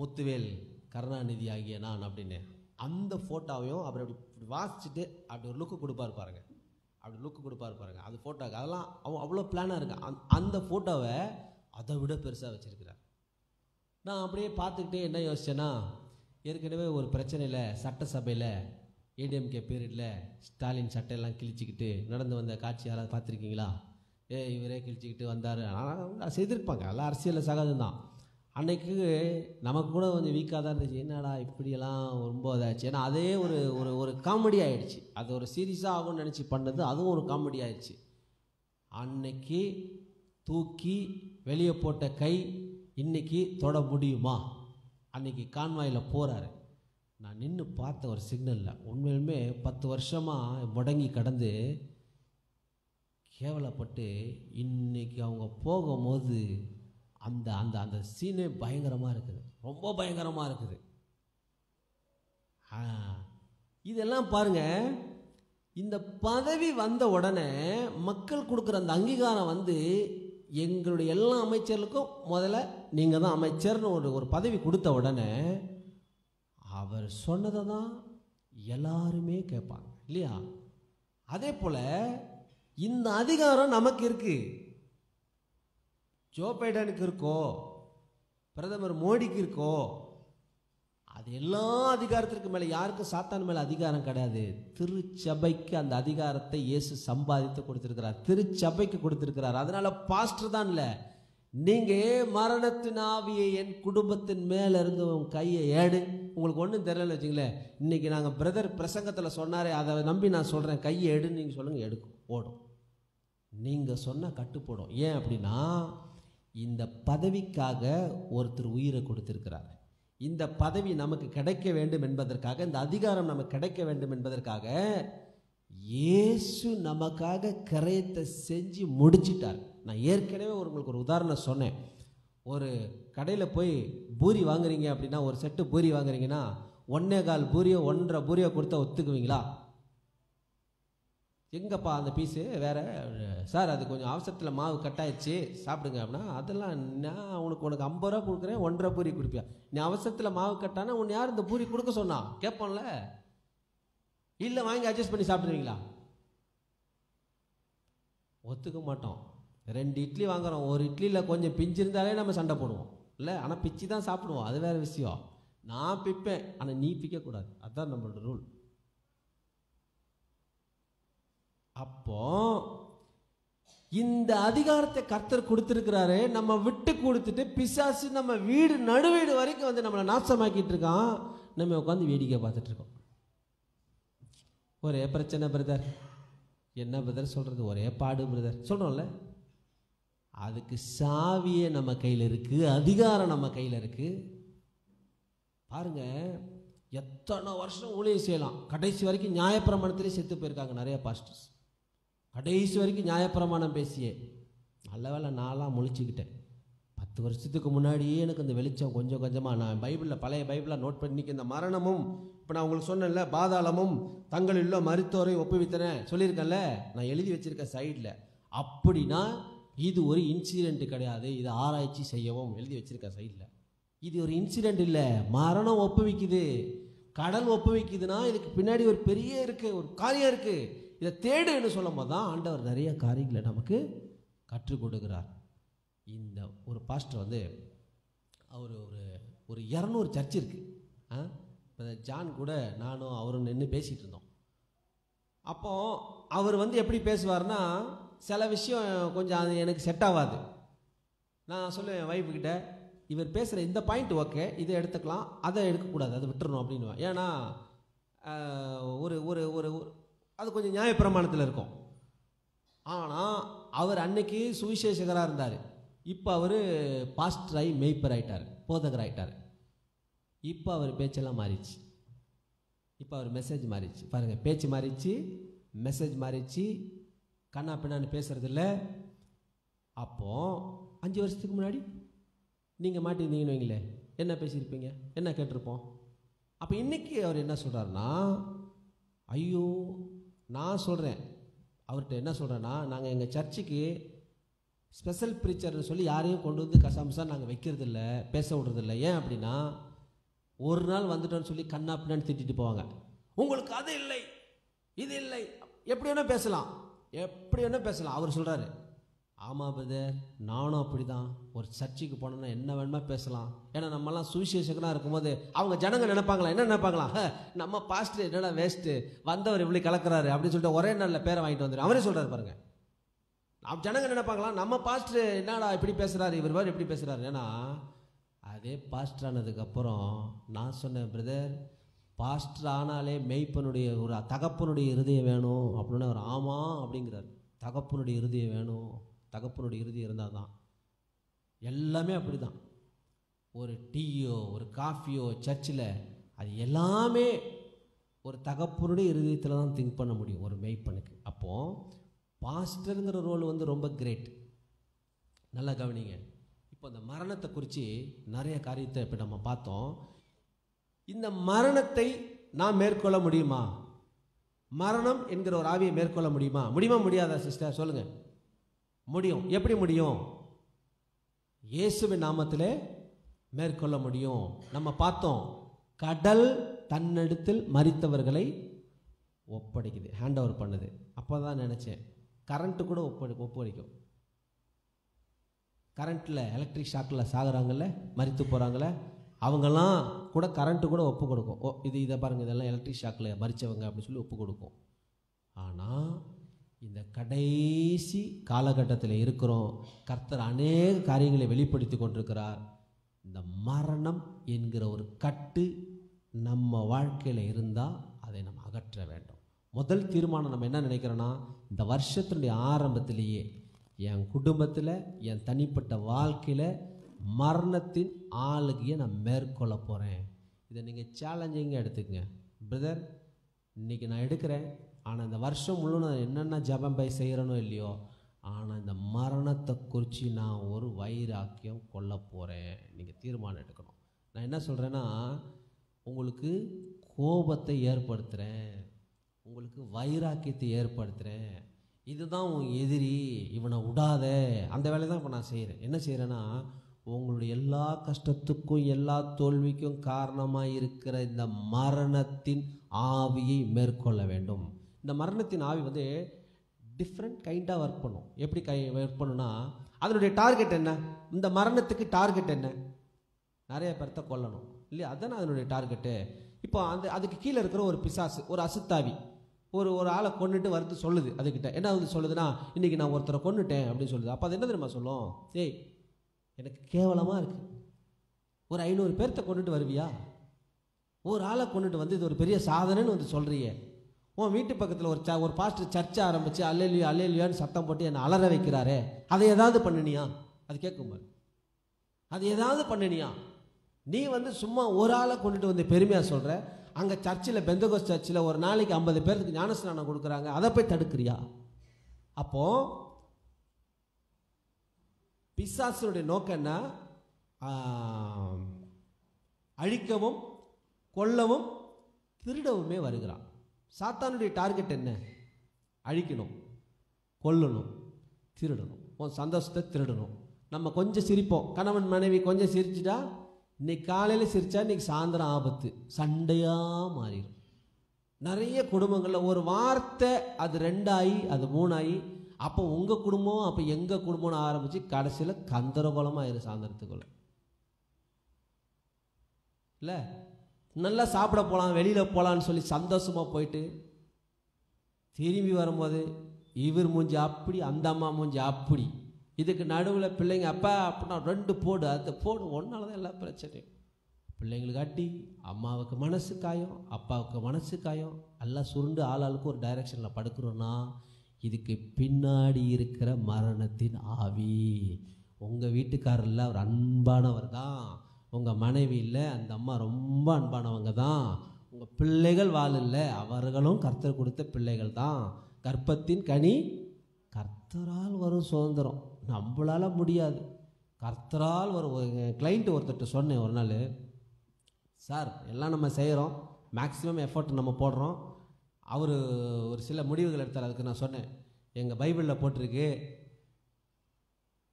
முத்துவேல் கருணாநிதி ஆகிய நான் அப்படின்னு. அந்த ஃபோட்டோவையும் அவர் அப்படி இப்படி வாசிச்சுட்டு அப்படி ஒரு லுக்கு கொடுப்பார் பாருங்க. அப்படி லுக்கு கொடுப்பார் பாருங்க. அந்த ஃபோட்டோக்கு அதெல்லாம் அவன் அவ்வளோ பிளானாக இருக்கு? அந் அந்த ஃபோட்டோவை அதை விட பெருசாக வச்சுருக்கிறார். நான் அப்படியே பார்த்துக்கிட்டே என்ன யோசிச்சேன்னா ஏற்கனவே ஒரு பிரச்சனையில் சட்டசபையில் ஏடிஎம்கே பீரியடில் ஸ்டாலின் சட்டையெல்லாம் கிழிச்சிக்கிட்டு நடந்து வந்த காட்சி யாராவது பார்த்துருக்கீங்களா? ஏ இவரே கிழிச்சிக்கிட்டு வந்தார். ஆனால் செய்திருப்பாங்க. எல்லாம் அரசியலில் சகஜம் தான். அன்னைக்கு நமக்கு கூட கொஞ்சம் வீக்காக தான் இருந்துச்சு. என்னடா இப்படியெல்லாம் ரொம்ப இதாகிடுச்சு ஏன்னா அதே ஒரு ஒரு ஒரு காமெடி ஆகிடுச்சு அது ஒரு சீரியஸாக ஆகும்னு நினச்சி பண்ணது அதுவும் ஒரு காமெடி ஆகிடுச்சு அன்னைக்கு தூக்கி வெளியே போட்ட கை இன்னைக்கு தொட முடியுமா? அன்னைக்கு கான்வாயில் போகிறாரு நான் நின்று பார்த்த ஒரு சிக்னலில் உண்மையிலுமே பத்து வருஷமாக முடங்கி கடந்து கேவலப்பட்டு இன்னைக்கு அவங்க போகும்போது அந்த அந்த அந்த சீனே பயங்கரமாக இருக்குது. ரொம்ப பயங்கரமாக இருக்குது. இதெல்லாம் பாருங்க. இந்த பதவி வந்த உடனே மக்கள் கொடுக்குற அந்த அங்கீகாரம் வந்து எங்களுடைய எல்லா அமைச்சர்களுக்கும் முதல்ல நீங்கள் தான் அமைச்சர்னு ஒரு ஒரு பதவி கொடுத்த உடனே அவர் சொன்னதை தான் எல்லாருமே கேட்பாங்க இல்லையா? அதே போல் இந்த அதிகாரம் நமக்கு இருக்குது ஜோ பைடனுக்கு இருக்கோ பிரதமர் மோடிக்கு இருக்கோ அது எல்லா அதிகாரத்திற்கு மேலே யாருக்கும் சாத்தான் மேலே அதிகாரம் கிடையாது. திருச்சபைக்கு அந்த அதிகாரத்தை இயேசு சம்பாதித்து கொடுத்துருக்கிறார். திருச்சபைக்கு கொடுத்துருக்கிறார். அதனால பாஸ்டர் தான் இல்லை. நீங்கள் மரணத்தின் ஆவியை என் குடும்பத்தின் மேலே இருந்து உன் கையை ஏடு. உங்களுக்கு ஒன்றும் தெரியல வச்சுங்களேன் இன்னைக்கு நாங்கள் பிரதர் பிரசங்கத்தில் சொன்னாரே அதை நம்பி நான் சொல்கிறேன் கையை எடுன்னு நீங்கள் சொல்லுங்கள் எடுக்கும். ஓடும். நீங்கள் சொன்னால் கட்டுப்படும் ஏன் அப்படின்னா இந்த பதவிக்காக ஒருத்தர் உயிரை கொடுத்துருக்கிறார். இந்த பதவி நமக்கு கிடைக்க வேண்டும் என்பதற்காக இந்த அதிகாரம் நமக்கு கிடைக்க வேண்டும் என்பதற்காக இயேசு நமக்காக கரையத்தை செஞ்சு முடிச்சிட்டார். நான் ஏற்கனவே ஒரு உங்களுக்கு ஒரு உதாரணம் சொன்னேன். ஒரு கடையில் போய் பூரி வாங்குறீங்க அப்படின்னா ஒரு செட்டு பூரி வாங்குறீங்கன்னா ஒன்னே கால் பூரியோ ஒன்றரை பூரியோ கொடுத்தா ஒத்துக்குவீங்களா? எங்கப்பா அந்த பீஸு வேறு சார் அது கொஞ்சம் அவசரத்தில் மாவு கட்டாயிடுச்சு சாப்பிடுங்க அப்படின்னா அதெல்லாம் நான் உனக்கு உனக்கு ஐம்பது ரூபா கொடுக்குறேன் ஒன்றரை பூரி கொடுப்பியா. நீ அவசரத்தில் மாவு கட்டானா உன் யார் இந்த பூரி கொடுக்க சொன்னா? கேட்போம்ல இல்லை வாங்கி அட்ஜஸ்ட் பண்ணி சாப்பிடுவீங்களா ஒத்துக்க மாட்டோம். ரெண்டு இட்லி வாங்குறோம். ஒரு இட்லியில் கொஞ்சம் பிஞ்சிருந்தாலே நம்ம சண்டை போடுவோம். இல்லை ஆனால் பிச்சு தான் சாப்பிடுவோம். அது வேற விஷயம். நான் பிப்பேன். ஆனால் நீ பிக்கக்கூடாது. அதுதான் நம்மளோட ரூல் அப்போ இந்த அதிகாரத்தை கர்த்தர் கொடுத்துருக்கிறாரு நம்ம விட்டு கொடுத்துட்டு பிசாசு நம்ம வீடு நடுவீடு வரைக்கும் வந்து நம்மளை நாசமாக்கிட்டு இருக்கான். நம்ம உட்காந்து வேடிக்கை பார்த்துட்டு இருக்கோம். ஒரே பிரச்சனை பிரதர் என்ன பிரதர் சொல்றது? ஒரே பாடு பிரதர் சொல்றோம்ல? அதுக்கு சாவியே நம்ம கையில் இருக்கு அதிகாரம் நம்ம கையில் இருக்கு. பாருங்க எத்தனை வருஷம் ஊழியம் செய்யலாம். கடைசி வரைக்கும் நியாயப்பிரமாணத்திலே செத்து போயிருக்காங்க நிறைய பாஸ்டர்ஸ் கடைசி வரைக்கும் நியாயப்பிரமாணம் பேசியே. நல்ல வேலை நான்லாம் முழிச்சுக்கிட்டேன். பத்து வருஷத்துக்கு முன்னாடியே எனக்கு இந்த வெளிச்சம் கொஞ்சம் கொஞ்சமாக நான் பைபிளில் பழைய பைபிளாக நோட் பண்ணிக்க இந்த மரணமும் இப்போ நான் உங்களுக்கு சொன்னேன்ல பாதாளமும் தங்களில் மருத்துவரை ஒப்புவித்தன சொல்லியிருக்கேன்ல நான் எழுதி வச்சுருக்கேன் சைடில் அப்படின்னா இது ஒரு இன்சிடெண்ட் கிடையாது. இது ஆராய்ச்சி செய்யவும் எழுதி வச்சுருக்கேன் சைடில் இது ஒரு இன்சிடெண்ட் இல்லை. மரணம் ஒப்புவிக்குது. கடல் ஒப்புவிக்குதுன்னா இதுக்கு பின்னாடி ஒரு பெரிய இருக்குது ஒரு காரியம் இருக்குது இதை தேடுன்னு சொல்லும் போது தான் ஆண்டவர் நிறைய காரியங்களை நமக்கு கற்றுக் கொடுக்குறார். இந்த ஒரு பாஸ்டர் வந்து அவர் ஒரு ஒரு இரநூறு சர்ச் இருக்குது ஆ? இப்போ ஜான் கூட நானும் அவரும் நின்று பேசிகிட்டு இருந்தோம். அப்போ அவர் வந்து எப்படி பேசுவார்னா சில விஷயம் கொஞ்சம் அது எனக்கு செட் ஆகாது நான் சொல்லுவேன் என் இவர் பேசுகிற இந்த பாயிண்ட் ஓகே இதை எடுத்துக்கலாம் அதை எடுக்கக்கூடாது அதை விட்டுறணும் அப்படின்னுவேன். ஏன்னா ஒரு ஒரு ஒரு- அது கொஞ்சம் நியாயப்பிரமாணத்தில் இருக்கும். ஆனால் அவர் அன்னைக்கு சுவிசேஷகராக இருந்தார். இப்போ அவர் பாஸ்டராகி மெய்ப்பர் ஆகிட்டார் போதகர் ஆகிட்டார் இப்போ அவர் பேச்செல்லாம் மாறிச்சு இப்போ அவர் மெசேஜ் மாறிச்சு பாருங்கள் பேச்சு மாறிச்சு மெசேஜ் மாறிச்சு கண்ணா பின்னான்னு பேசுகிறதில்ல அப்போ அஞ்சு வருஷத்துக்கு முன்னாடி நீங்கள் மாட்டியிருந்தீங்கன்னு வைங்களேன். என்ன பேசியிருப்பீங்க? என்ன கேட்டிருப்போம்? அப்போ இன்றைக்கி அவர் என்ன சொல்கிறாருன்னா ஐயோ நான் சொல்கிறேன் அவர்கிட்ட என்ன சொல்கிறேன்னா நாங்கள் எங்கள் சர்ச்சுக்கு ஸ்பெஷல் ப்ரீச்சர்னு சொல்லி யாரையும் கொண்டு வந்து கசாமசா நாங்கள் வைக்கிறதில்ல பேச விடுறதில்ல. ஏன் அப்படின்னா ஒரு நாள் வந்துட்டோன்னு சொல்லி கண்ணா பின்னான்னு திட்டிட்டு போவாங்க. உங்களுக்கு அது இல்லை இது இல்லை. எப்படி வேணால் பேசலாம். எப்படி வேணால் பேசலாம். அவர் சொல்கிறாரு ஆமாம் பிரதர் நானும் அப்படி தான் ஒரு சர்ச்சுக்கு போனோன்னா என்ன வேணுமா பேசலாம். ஏன்னா நம்மலாம் சுவிசேஷகனாக இருக்கும்போது அவங்க ஜனங்க நினைப்பாங்களா? என்ன நினைப்பாங்களா? நம்ம பாஸ்டர் என்னடா வேஸ்ட்டு வந்தவர் இப்படி கலக்கிறாரு அப்படின்னு சொல்லிட்டு ஒரே நாளில் பேரை வாங்கிட்டு வந்துடும் அவரே சொல்கிறாரு பாருங்க. அவ ஜனங்க நினைப்பாங்களா? நம்ம பாஸ்டர் என்னடா இப்படி பேசுகிறாரு இவர் பாரு எப்படி பேசுகிறாரு ஏன்னா அதே பாஸ்டர் ஆனதுக்கப்புறம் நான் சொன்னேன் பிரதர் பாஸ்டர் ஆனாலே மெய்ப்பனுடைய ஒரு தகப்பனுடைய இருதயம் வேணும். அப்படின்னு அவர் ஆமாம் அப்படிங்கிறார். தகப்பனுடைய இருதயம் வேணும். தகப்பனுடைய இறுதி இருந்தால் தான் எல்லாமே அப்படி தான் ஒரு டீயோ ஒரு காஃபியோ சர்ச்சில் அது எல்லாமே ஒரு தகப்பனுடைய இருதயத்தில் தான் திங்க் பண்ண முடியும். ஒரு மெய்ப்பனுக்கு அப்போது பாஸ்டருங்கிற ரோல் வந்து ரொம்ப கிரேட் நல்லா கவனிங்க. இப்போ இந்த மரணத்தை குறித்து நிறைய காரியத்தை இப்போ நம்ம பார்த்தோம். இந்த மரணத்தை நாம் மேற்கொள்ள முடியுமா? மரணம் என்கிற ஒரு ஆவியை மேற்கொள்ள முடியுமா? முடியுமா? முடியாதா சிஸ்டர் சொல்லுங்கள் முடியும். எப்படி முடியும்? இயேசுவின் நாமத்தில் மேற்கொள்ள முடியும். நம்ம பார்த்தோம் கடல் தன்னெடுத்தில் மறித்தவர்களை ஒப்படைக்குது. ஹேண்ட் ஓவர் பண்ணுது. அப்போ தான் நினச்சேன் கரண்ட்டு கூட ஒப்படை ஒப்படைக்கும். கரண்ட்டில் எலக்ட்ரிக் ஷாக்கில் சாகுறாங்கல்ல மறித்து போகிறாங்களே அவங்கெல்லாம் கூட கரண்ட்டு கூட ஒப்பு கொடுக்கும். ஓ இது இதை பாருங்கள் இதெல்லாம் எலக்ட்ரிக் ஷாக்கில் மறித்தவங்க அப்படின்னு சொல்லி ஒப்பு கொடுக்கும். ஆனால் இந்த கடைசி காலகட்டத்தில் இருக்கிறோம். கர்த்தர் அநேக காரியங்களை வெளிப்படுத்தி கொண்டிருக்கிறார். இந்த மரணம் என்கிற ஒரு கட்டு நம்ம வாழ்க்கையில் இருந்தால் அதை நம்ம அகற்ற வேண்டும். முதல் தீர்மானம் நம்ம என்ன நினைக்கிறோன்னா இந்த வருஷத்தினுடைய ஆரம்பத்திலேயே என் குடும்பத்தில் என் தனிப்பட்ட வாழ்க்கையில் மரணத்தின் ஆளுகையை நான் மேற்கொள்ள போகிறேன் இதை நீங்கள் சேலஞ்சிங்காக எடுத்துக்கங்க. பிரதர் இன்றைக்கி நான் எடுக்கிறேன். ஆனால் இந்த வருஷம் முழு நான் என்னென்ன ஜபம் போய் செய்கிறனோ இல்லையோ ஆனால் இந்த மரணத்தை குறித்து நான் ஒரு வைராக்கியம் கொள்ள போகிறேன் நீங்கள் தீர்மானம் எடுக்கணும். நான் என்ன சொல்கிறேன்னா உங்களுக்கு கோபத்தை ஏற்படுத்துகிறேன் உங்களுக்கு வைராக்கியத்தை ஏற்படுத்துகிறேன் இதுதான் உன் எதிரி இவனை விடாத அந்த வேலையை தான் இப்போ நான் செய்கிறேன் என்ன செய்கிறேன்னா உங்களுடைய எல்லா கஷ்டத்துக்கும் எல்லா தோல்விக்கும் காரணமாக இருக்கிற இந்த மரணத்தின் ஆவியை மேற்கொள்ள வேண்டும். இந்த மரணத்தின் ஆவி வந்து டிஃப்ரெண்ட் கைண்டாக ஒர்க் பண்ணும். எப்படி கை ஒர்க் பண்ணுன்னா அதனுடைய டார்கெட் என்ன? இந்த மரணத்துக்கு டார்கெட் என்ன? நிறைய பேர்த்த கொல்லணும். இல்லையா? அதுதானே அதனுடைய டார்கெட்டு இப்போ அந்த அதுக்கு கீழே இருக்கிற ஒரு பிசாசு ஒரு அசுத்தாவி ஒரு ஒரு ஆளை கொண்டுட்டு வருது சொல்லுது அதுக்கிட்ட என்ன வந்து சொல்லுதுன்னா இன்றைக்கி நான் ஒருத்தரை கொண்டுட்டேன் அப்படின்னு சொல்லுது. அப்போ அது என்ன தெரியுமா சொல்லும்? ஏய் எனக்கு கேவலமாக இருக்குது ஒரு ஐநூறு பேர்த்த கொண்டுட்டு வருவியா? ஒரு ஆளை கொண்டுட்டு வந்து இது ஒரு பெரிய சாதனைன்னு வந்து சொல்கிறியே உன் வீட்டு பக்கத்தில் ஒரு ச ஒரு பாஸ்டர் சர்ச்சை ஆரம்பித்து அல்லையிலையோ அல்லையிலையோன்னு சத்தம் போட்டு என்னை அலற வைக்கிறாரே. அதை ஏதாவது பண்ணினியா? அது கேட்கும் பாரு. அது ஏதாவது பண்ணினியா? நீ வந்து சும்மா ஒரு ஆளை கொண்டுட்டு வந்து பெருமையாக சொல்கிற அங்கே சர்ச்சில் பெந்தகோஸ் சர்ச்சில் ஒரு நாளைக்கு ஐம்பது பேருக்கு ஞானஸ்நானம் கொடுக்குறாங்க. அதை போய் தடுக்கிறியா? அப்போது பிசாசனுடைய நோக்கம் என்ன? அழிக்கவும் கொல்லவும் திருடவுமே வருகிறான். சாத்தானுடைய டார்கெட் என்ன? அழிக்கணும் கொல்லணும் திருடணும். உன் சந்தோஷத்தை திருடணும். நம்ம கொஞ்சம் சிரிப்போம். கணவன் மனைவி கொஞ்சம் சிரிச்சிட்டா இன்னைக்கு காலையில் சிரித்தா இன்னைக்கு சாயந்தரம் ஆபத்து. சண்டையாக மாறிடும். நிறைய குடும்பங்களில் ஒரு வார்த்தை அது ரெண்டாயி அது மூணாயி அப்போ உங்கள் குடும்பம் அப்போ எங்கள் குடும்பம்னு ஆரம்பித்து கடைசியில் கந்தரகோலமாக கந்தரகோலமாயிரும் சாயந்தரத்துக்குள்ள. இல்லை? நல்லா சாப்பிட போகலாம் வெளியில் போகலான்னு சொல்லி சந்தோஷமாக போயிட்டு திரும்பி வரும்போது இவர் மூஞ்சி அப்படி அந்த அம்மா மூஞ்சி அப்படி. இதுக்கு நடுவில் பிள்ளைங்க அப்பா அப்படின்னா ரெண்டு போடு அந்த போடு ஒன்றால தான் எல்லா பிரச்சனையும். பிள்ளைங்களுக்கு அட்டி அம்மாவுக்கு மனசு காயம் அப்பாவுக்கு மனசு காயம். எல்லாம் சுருண்டு ஆளாளுக்கு ஒரு டைரெக்ஷனில் படுக்கிறோன்னா இதுக்கு பின்னாடி இருக்கிற மரணத்தின் ஆவி. உங்கள் வீட்டுக்காரரில் அவர் அன்பானவர் தான் உங்கள் மனைவி இல்லை அந்த அம்மா ரொம்ப அன்பானவங்க தான். உங்கள் பிள்ளைகள் வாழில்ல அவர்களும் கர்த்தர் கொடுத்த பிள்ளைகள் தான். கர்ப்பத்தின் கனி கர்த்தரால் வரும் சுதந்திரம். நம்மளால் முடியாது. கர்த்தரால் வரும் கிளைண்ட் ஒருத்தர்கிட்ட சொன்னேன் ஒரு நாள் சார் எல்லாம் நம்ம செய்கிறோம் மேக்ஸிமம் எஃபர்ட் நம்ம போடுறோம். அவர் ஒரு சில முடிவுகள் எடுத்தார் அதுக்கு நான் சொன்னேன். எங்கள் பைபிளில் போட்டிருக்கு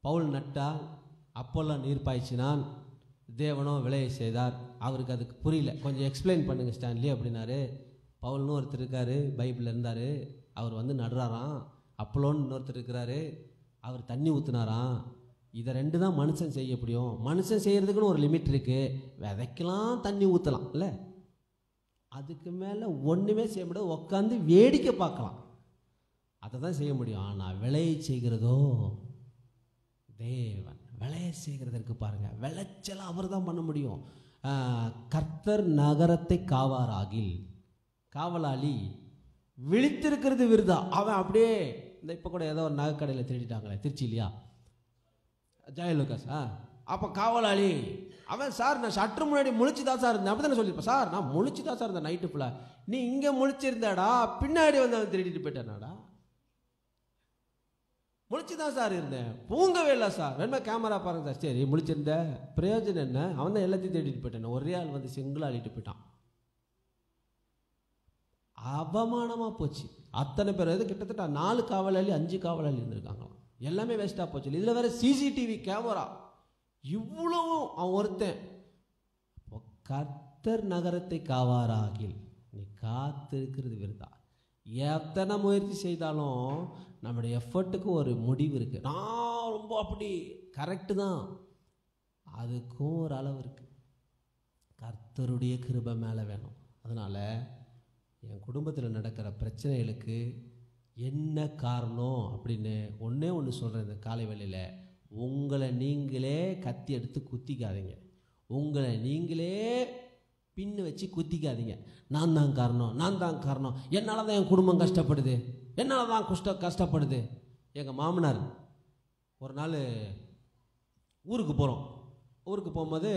பவுல் நட்டால் அப்போல்லாம் நீர் பாய்ச்சினான் தேவனோ விளைய செய்தார். அவருக்கு அதுக்கு புரியல. கொஞ்சம் எக்ஸ்பிளைன் பண்ணுங்கள் ஸ்டான்லி அப்படின்னாரு. பவுல்னு ஒருத்தர் இருக்கார் பைபிளில் இருந்தார். அவர் வந்து நடுறாராம். அப்பலோன்னு இன்னொருத்தர் இருக்கிறாரு. அவர் தண்ணி ஊற்றுனாராம் இதை ரெண்டு தான் மனுஷன் செய்ய முடியும். மனுஷன் செய்கிறதுக்குன்னு ஒரு லிமிட் இருக்குது விதைக்கலாம் தண்ணி ஊற்றலாம் இல்லை? அதுக்கு மேலே ஒன்றுமே செய்ய முடியாது. உட்காந்து வேடிக்கை பார்க்கலாம். அதை தான் செய்ய முடியும். ஆனால் விளைய செய்கிறதோ தேவன். விளைய செய்கிறதற்கு பாருங்கள் விளைச்சல் அவர் தான் பண்ண முடியும். கர்த்தர் நகரத்தை காவாராகில். காவலாளி விழித்திருக்கிறது விருதா? அவன் அப்படியே இந்த இப்போ கூட ஏதோ ஒரு நகைக்கடையில் திருடிட்டாங்களே. திருச்சி இல்லையா? ஜெயலுகாஸ் ஆ. அப்போ காவலாளி அவன் சார் நான் சற்று முன்னாடி முழிச்சு தான் சார் இருந்தேன். அப்படி தானே சொல்லியிருப்பேன். சார் நான் முழிச்சு தான் சார் இருந்தேன் நைட்டு ஃபுல்லாக நீ இங்கே முழிச்சிருந்தாடா. பின்னாடி வந்து அவன் திருடிட்டு போயிட்டானாடா. முழிச்சு தான் சார் இருந்தேன். பூங்கவே இல்லை சார். வேணுமா கேமரா பாருங்க சார். சரி முழிச்சிருந்த. பிரயோஜனம் என்ன? அவன் தான் எல்லாத்தையும் தேடிட்டு போயிட்டான். ஒரே ஆள் வந்து சிங்கிளாக அள்ளிட்டு போயிட்டான். அவமானமாக போச்சு. அத்தனை பேர் இது கிட்டத்தட்ட நாலு காவலாளி அஞ்சு காவலாளி இருந்திருக்காங்களாம். எல்லாமே வேஸ்ட்டாக போச்சு. இதில் வேற சிசிடிவி கேமரா இவ்வளவும் அவன் ஒருத்தன். கர்த்தர் நகரத்தை காவாராகில். நீ காத்திருக்கிறது விருதா எத்தனை முயற்சி செய்தாலும் நம்முடைய எஃபர்ட்டுக்கு ஒரு முடிவு இருக்குது நான் ரொம்ப அப்படி கரெக்டு தான். அதுக்கும் ஒரு அளவு இருக்குது கர்த்தருடைய கிருபை மேலே வேணும். அதனால் என் குடும்பத்தில் நடக்கிற பிரச்சனைகளுக்கு என்ன காரணம் அப்படின்னு ஒன்றே ஒன்று சொல்கிறேன் இந்த காலை வேளையில். உங்களை நீங்களே கத்தி எடுத்து குத்திக்காதீங்க. உங்களை நீங்களே பின்னு வச்சு குத்திக்காதீங்க. நான் தான் காரணம் நான் தான் காரணம். என்னால் தான் என் குடும்பம் கஷ்டப்படுது? என்னால் தான் குஷ்ட கஷ்டப்படுது? எங்கள் மாமனார் ஒரு நாள் ஊருக்கு போகிறோம் ஊருக்கு போகும்போது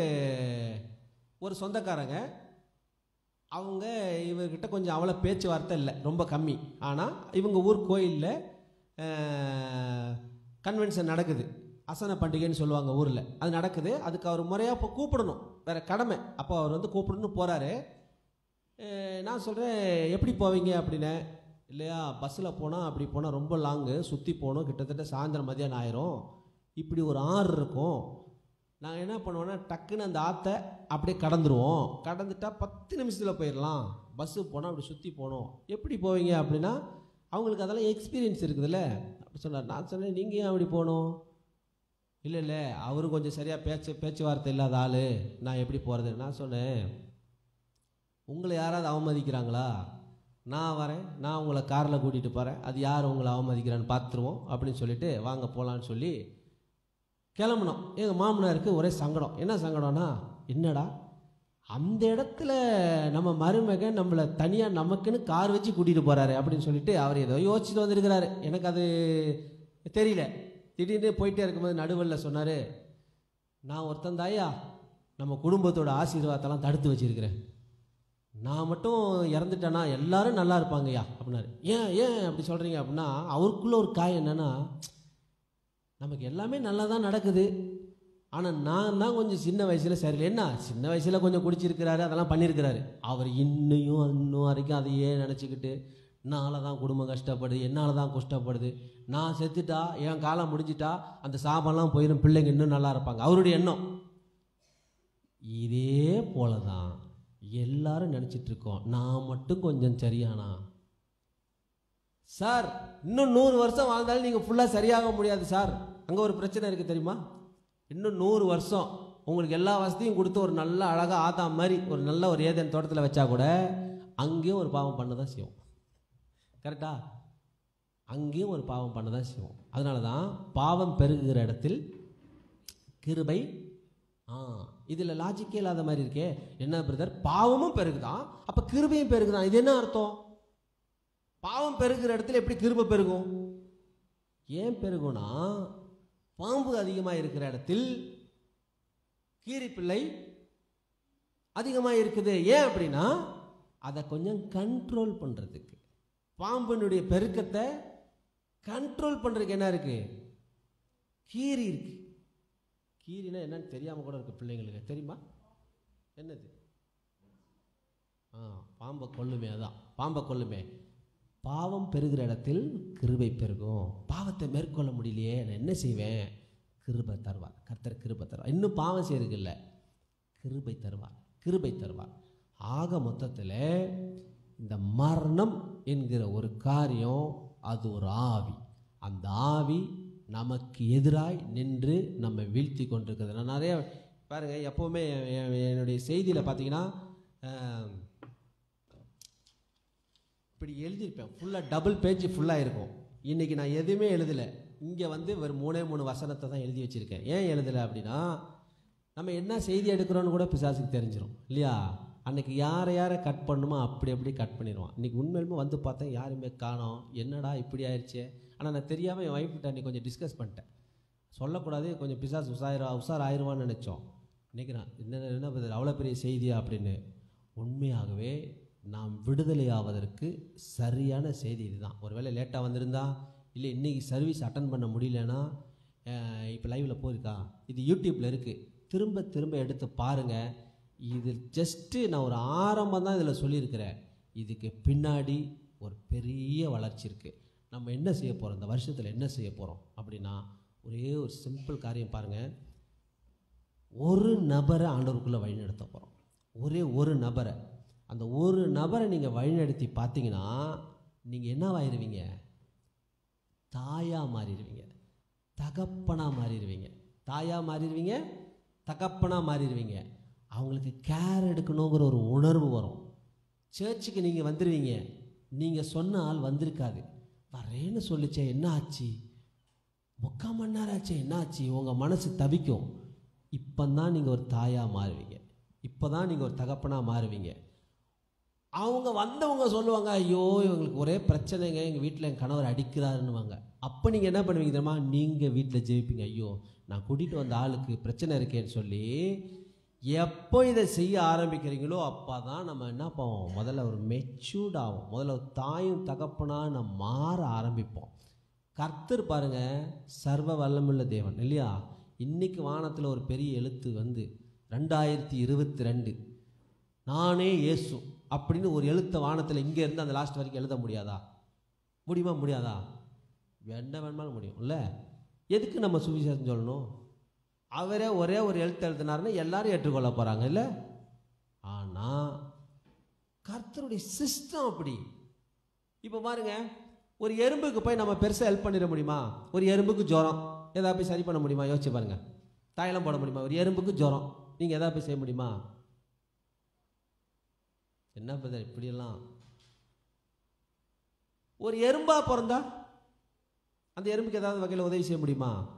ஒரு சொந்தக்காரங்க அவங்க இவர்கிட்ட கொஞ்சம் அவ்வளோ பேச்சுவார்த்தை இல்லை ரொம்ப கம்மி. ஆனால் இவங்க ஊர் கோயிலில் கன்வென்ஷன் நடக்குது. அசன பண்டிகைன்னு சொல்லுவாங்க ஊரில். அது நடக்குது. அதுக்கு அவர் முறையாக இப்போ கூப்பிடணும். வேறு கடமை. அப்போ அவர் வந்து கூப்பிடணும்னு போகிறாரு நான் சொல்கிறேன் எப்படி போவீங்க? அப்படின்னு. இல்லையா? பஸ்ஸில் போனால் அப்படி போனால் ரொம்ப லாங்கு சுற்றி போகணும். கிட்டத்தட்ட சாயந்தரம் மதியானம் ஆயிரும். இப்படி ஒரு ஆறு இருக்கும். நாங்கள் என்ன பண்ணுவோன்னா டக்குன்னு அந்த ஆற்றை அப்படியே கடந்துருவோம். கடந்துட்டா பத்து நிமிஷத்தில் போயிடலாம். பஸ்ஸு போனால் அப்படி சுற்றி போகணும். எப்படி போவீங்க அப்படின்னா அவங்களுக்கு அதெல்லாம் எக்ஸ்பீரியன்ஸ் இருக்குதுல்ல. அப்படி சொன்னார். நான் சொன்னேன் நீங்கள் ஏன் அப்படி போகணும்? இல்லை இல்லை. அவரும் கொஞ்சம் சரியாக பேச்சு பேச்சுவார்த்தை இல்லாத ஆள். நான் எப்படி போகிறது நான் சொன்னேன் உங்களை யாராவது அவமதிக்கிறாங்களா? நான் வரேன் நான் உங்களை காரில் கூட்டிகிட்டு போகிறேன் அது யார் உங்களை அவமதிக்கிறான்னு பார்த்துருவோம் அப்படின்னு சொல்லிட்டு வாங்க போகலான்னு சொல்லி கிளம்புனோம். எங்கள் மாமனாருக்கு ஒரே சங்கடம். என்ன சங்கடம்னா என்னடா அந்த இடத்துல நம்ம மருமகன் நம்மளை தனியாக நமக்குன்னு கார் வச்சு கூட்டிகிட்டு போகிறாரு அப்படின்னு சொல்லிட்டு அவர் ஏதோ யோசிச்சுட்டு வந்திருக்கிறாரு. எனக்கு அது தெரியல. திடீர்னு போயிட்டே இருக்கும்போது நடுவில் சொன்னார் நான் ஒருத்தன் தாயா நம்ம குடும்பத்தோட ஆசீர்வாதத்தெல்லாம் தடுத்து வச்சிருக்கிறேன். நான் மட்டும் இறந்துட்டேன்னா எல்லாரும் நல்லா இருப்பாங்கய்யா அப்படின்னாரு. ஏன் ஏன் அப்படி சொல்கிறீங்க அப்படின்னா அவருக்குள்ள ஒரு காயம் என்னென்னா நமக்கு எல்லாமே நல்லா தான் நடக்குது. ஆனால் நான் தான் கொஞ்சம் சின்ன வயசில் சரியில்லை. என்ன? சின்ன வயசில் கொஞ்சம் குடிச்சிருக்கிறாரு அதெல்லாம் பண்ணியிருக்கிறாரு அவர் இன்னையும் இன்னும் வரைக்கும் அதையே நினச்சிக்கிட்டு என்னால் தான் குடும்பம் கஷ்டப்படுது என்னால் தான் கஷ்டப்படுது. நான் செத்துட்டா என் காலம் முடிஞ்சிட்டா அந்த சாபம்லாம் போயிடும் பிள்ளைங்க இன்னும் நல்லா இருப்பாங்க. அவருடைய எண்ணம். இதே போல தான் எல்லாரும் நினச்சிட்ருக்கோம். நான் மட்டும் கொஞ்சம் சரியானா? சார் இன்னும் நூறு வருஷம் வாழ்ந்தாலும் நீங்கள் ஃபுல்லாக சரியாக முடியாது சார். அங்கே ஒரு பிரச்சனை இருக்குது தெரியுமா? இன்னும் நூறு வருஷம் உங்களுக்கு எல்லா வசதியும் கொடுத்து ஒரு நல்ல அழகாக ஆதா மாதிரி ஒரு நல்ல ஒரு ஏதேன் தோட்டத்தில் வச்சா கூட அங்கேயும் ஒரு பாவம் பண்ண தான் செய்வோம் கரெக்டா அங்கேயும் ஒரு பாவம் பண்ண தான் செய்வோம் அதனால தான் பாவம் பெருகுகிற இடத்தில் கிருபை ஆ இதில் லாஜிக்கே இல்லாத மாதிரி இருக்கே. என்ன பிரதர் பாவமும் பெருகுதான். அப்போ கிருபையும் பெருகுதான். இது என்ன அர்த்தம்? பாவம் பெருகிற இடத்துல எப்படி கிருபை பெருகும்? ஏன் பெருகும்னா பாம்பு அதிகமாக இருக்கிற இடத்தில் கீரிப்பிள்ளை அதிகமாக இருக்குது. ஏன் அப்படின்னா அதை கொஞ்சம் கண்ட்ரோல் பண்ணுறதுக்கு பாம்பினுடைய பெருக்கத்தை கண்ட்ரோல் பண்ணுறதுக்கு என்ன இருக்கு? கீரி இருக்கு. கீரினா என்னன்னு தெரியாமல் கூட இருக்கு பிள்ளைங்களுக்கு. தெரியுமா? என்னது? ஆ பாம்பை கொல்லுமே அதான். பாம்பை கொல்லுமே. பாவம் பெருகிற இடத்தில் கிருபை பெருகும். பாவத்தை மேற்கொள்ள முடியலையே நான் என்ன செய்வேன்? கிருபை தருவார். கர்த்தர் கிருபை தருவார். இன்னும் பாவம் செய்யறதுக்கு கிருபை தருவார். கிருபை தருவார். ஆக மொத்தத்தில் இந்த மரணம் என்கிற ஒரு காரியம் அது ஒரு ஆவி. அந்த ஆவி நமக்கு எதிராய் நின்று நம்ம வீழ்த்தி கொண்டிருக்கிறது. நான் நிறைய பாருங்க எப்போவுமே என்னுடைய செய்தியில் பார்த்தீங்கன்னா இப்படி எழுதியிருப்பேன். ஃபுல்லாக டபுள் பேஜ் ஃபுல்லாக இருக்கும். இன்றைக்கி நான் எதுவுமே எழுதலை. இங்கே வந்து ஒரு மூணே மூணு வசனத்தை தான் எழுதி வச்சுருக்கேன். ஏன் எழுதலை அப்படின்னா நம்ம என்ன செய்தி எடுக்கிறோன்னு கூட பிசாசுக்கு தெரிஞ்சிடும் இல்லையா? அன்னைக்கு யாரை யாரை கட் பண்ணுமோ அப்படி அப்படி கட் பண்ணிடுவான். இன்றைக்கி உண்மையிலுமே வந்து பார்த்தேன் யாருமே காணோம். என்னடா இப்படி ஆயிடுச்சே ஆனால் நான் தெரியாமல் என் ஒய்ஃப்கிட்ட அன்றைக்கி கொஞ்சம் டிஸ்கஸ் பண்ணிட்டேன். சொல்லக்கூடாது கொஞ்சம் பிசாஸ் உசாயிரா உசார் ஆயிடுவான்னு நினச்சோம் நினைக்கிறேன் என்ன என்ன பதில் அவ்வளோ பெரிய செய்தியா அப்படின்னு. உண்மையாகவே நாம் விடுதலை ஆவதற்கு சரியான செய்தி இதுதான். ஒருவேளை லேட்டாக வந்திருந்தா இல்லை இன்றைக்கி சர்வீஸ் அட்டன் பண்ண முடியலன்னா இப்போ லைவில் போயிருக்கா? இது யூடியூப்பில் இருக்குது திரும்ப திரும்ப எடுத்து பாருங்கள் இது ஜஸ்ட்டு நான் ஒரு ஆரம்பம் தான் இதில் சொல்லியிருக்கிறேன். இதுக்கு பின்னாடி ஒரு பெரிய வளர்ச்சி இருக்குது நம்ம என்ன செய்ய போகிறோம் இந்த வருஷத்தில் என்ன செய்ய போகிறோம் அப்படின்னா ஒரே ஒரு சிம்பிள் காரியம் பாருங்கள் ஒரு நபரை ஆண்டவருக்குள்ளே வழிநடத்த போகிறோம் ஒரே ஒரு நபரை. அந்த ஒரு நபரை நீங்கள் வழிநடத்தி பார்த்தீங்கன்னா நீங்கள் என்னவாயிருவீங்க? தாயாக மாறிடுவீங்க தகப்பனாக மாறிடுவீங்க தாயாக மாறிடுவீங்க தகப்பனாக மாறிடுவீங்க அவங்களுக்கு கேர் எடுக்கணுங்கிற ஒரு உணர்வு வரும். சர்ச்சுக்கு நீங்கள் வந்துடுவீங்க நீங்கள் சொன்ன ஆள் வந்திருக்காது. வரேன்னு சொல்லிச்சே என்ன ஆச்சு முக்கால் மணி நேரம் ஆச்சு என்ன ஆச்சு உங்கள் மனசு தவிக்கும். இப்போ தான் நீங்கள் ஒரு தாயாக மாறுவீங்க. இப்போ தான் நீங்கள் ஒரு தகப்பனாக மாறுவீங்க. அவங்க வந்தவங்க சொல்லுவாங்க ஐயோ இவங்களுக்கு ஒரே பிரச்சனைங்க. எங்கள் வீட்டில் என் கணவர் அடிக்கிறாருன்னுவாங்க. அப்போ நீங்கள் என்ன பண்ணுவீங்க தெரியுமா? நீங்கள் வீட்டில் ஜெயிப்பீங்க. ஐயோ நான் கூட்டிகிட்டு வந்த ஆளுக்கு பிரச்சனை இருக்கேன்னு சொல்லி எப்போ இதை செய்ய ஆரம்பிக்கிறீங்களோ அப்போ தான் நம்ம என்ன பண்ணுவோம்? முதல்ல ஒரு மெச்சூர்ட் ஆகும் முதல்ல ஒரு தாயும் தகப்பனாக நம்ம மாற ஆரம்பிப்போம். கர்த்தர் பாருங்கள் சர்வ வல்லமுள்ள தேவன் இல்லையா? இன்றைக்கி வானத்தில் ஒரு பெரிய எழுத்து வந்து ரெண்டாயிரத்தி இருபத்தி ரெண்டு. நானே இயேசு அப்படின்னு ஒரு எழுத்த வானத்தில் இங்கே இருந்து அந்த லாஸ்ட் வரைக்கும் எழுத முடியாதா? முடியுமா முடியாதா? வேண்ட வேணுமாலும் முடியும் இல்லை? எதுக்கு நம்ம சுவிசேஷம் சொல்லணும்? அவரே ஒரே ஒரு எழுத்து எழுதினார்னு எல்லாரும் ஏற்றுக்கொள்ள போகிறாங்க இல்லை? ஆனால் கர்த்தருடைய சிஸ்டம் அப்படி. இப்போ பாருங்க ஒரு எறும்புக்கு போய் நம்ம பெருசாக ஹெல்ப் பண்ணிட முடியுமா? ஒரு எறும்புக்கு ஜுரம். எதாவது போய் சரி பண்ண முடியுமா? யோசிச்சு பாருங்க. தைலம் போட முடியுமா? ஒரு எறும்புக்கு ஜுரம். நீங்கள் எதாவது போய் செய்ய முடியுமா? என்ன பிரதர் இப்படியெல்லாம்? ஒரு எறும்பாக பிறந்தா அந்த எறும்புக்கு ஏதாவது வகையில் உதவி செய்ய முடியுமா?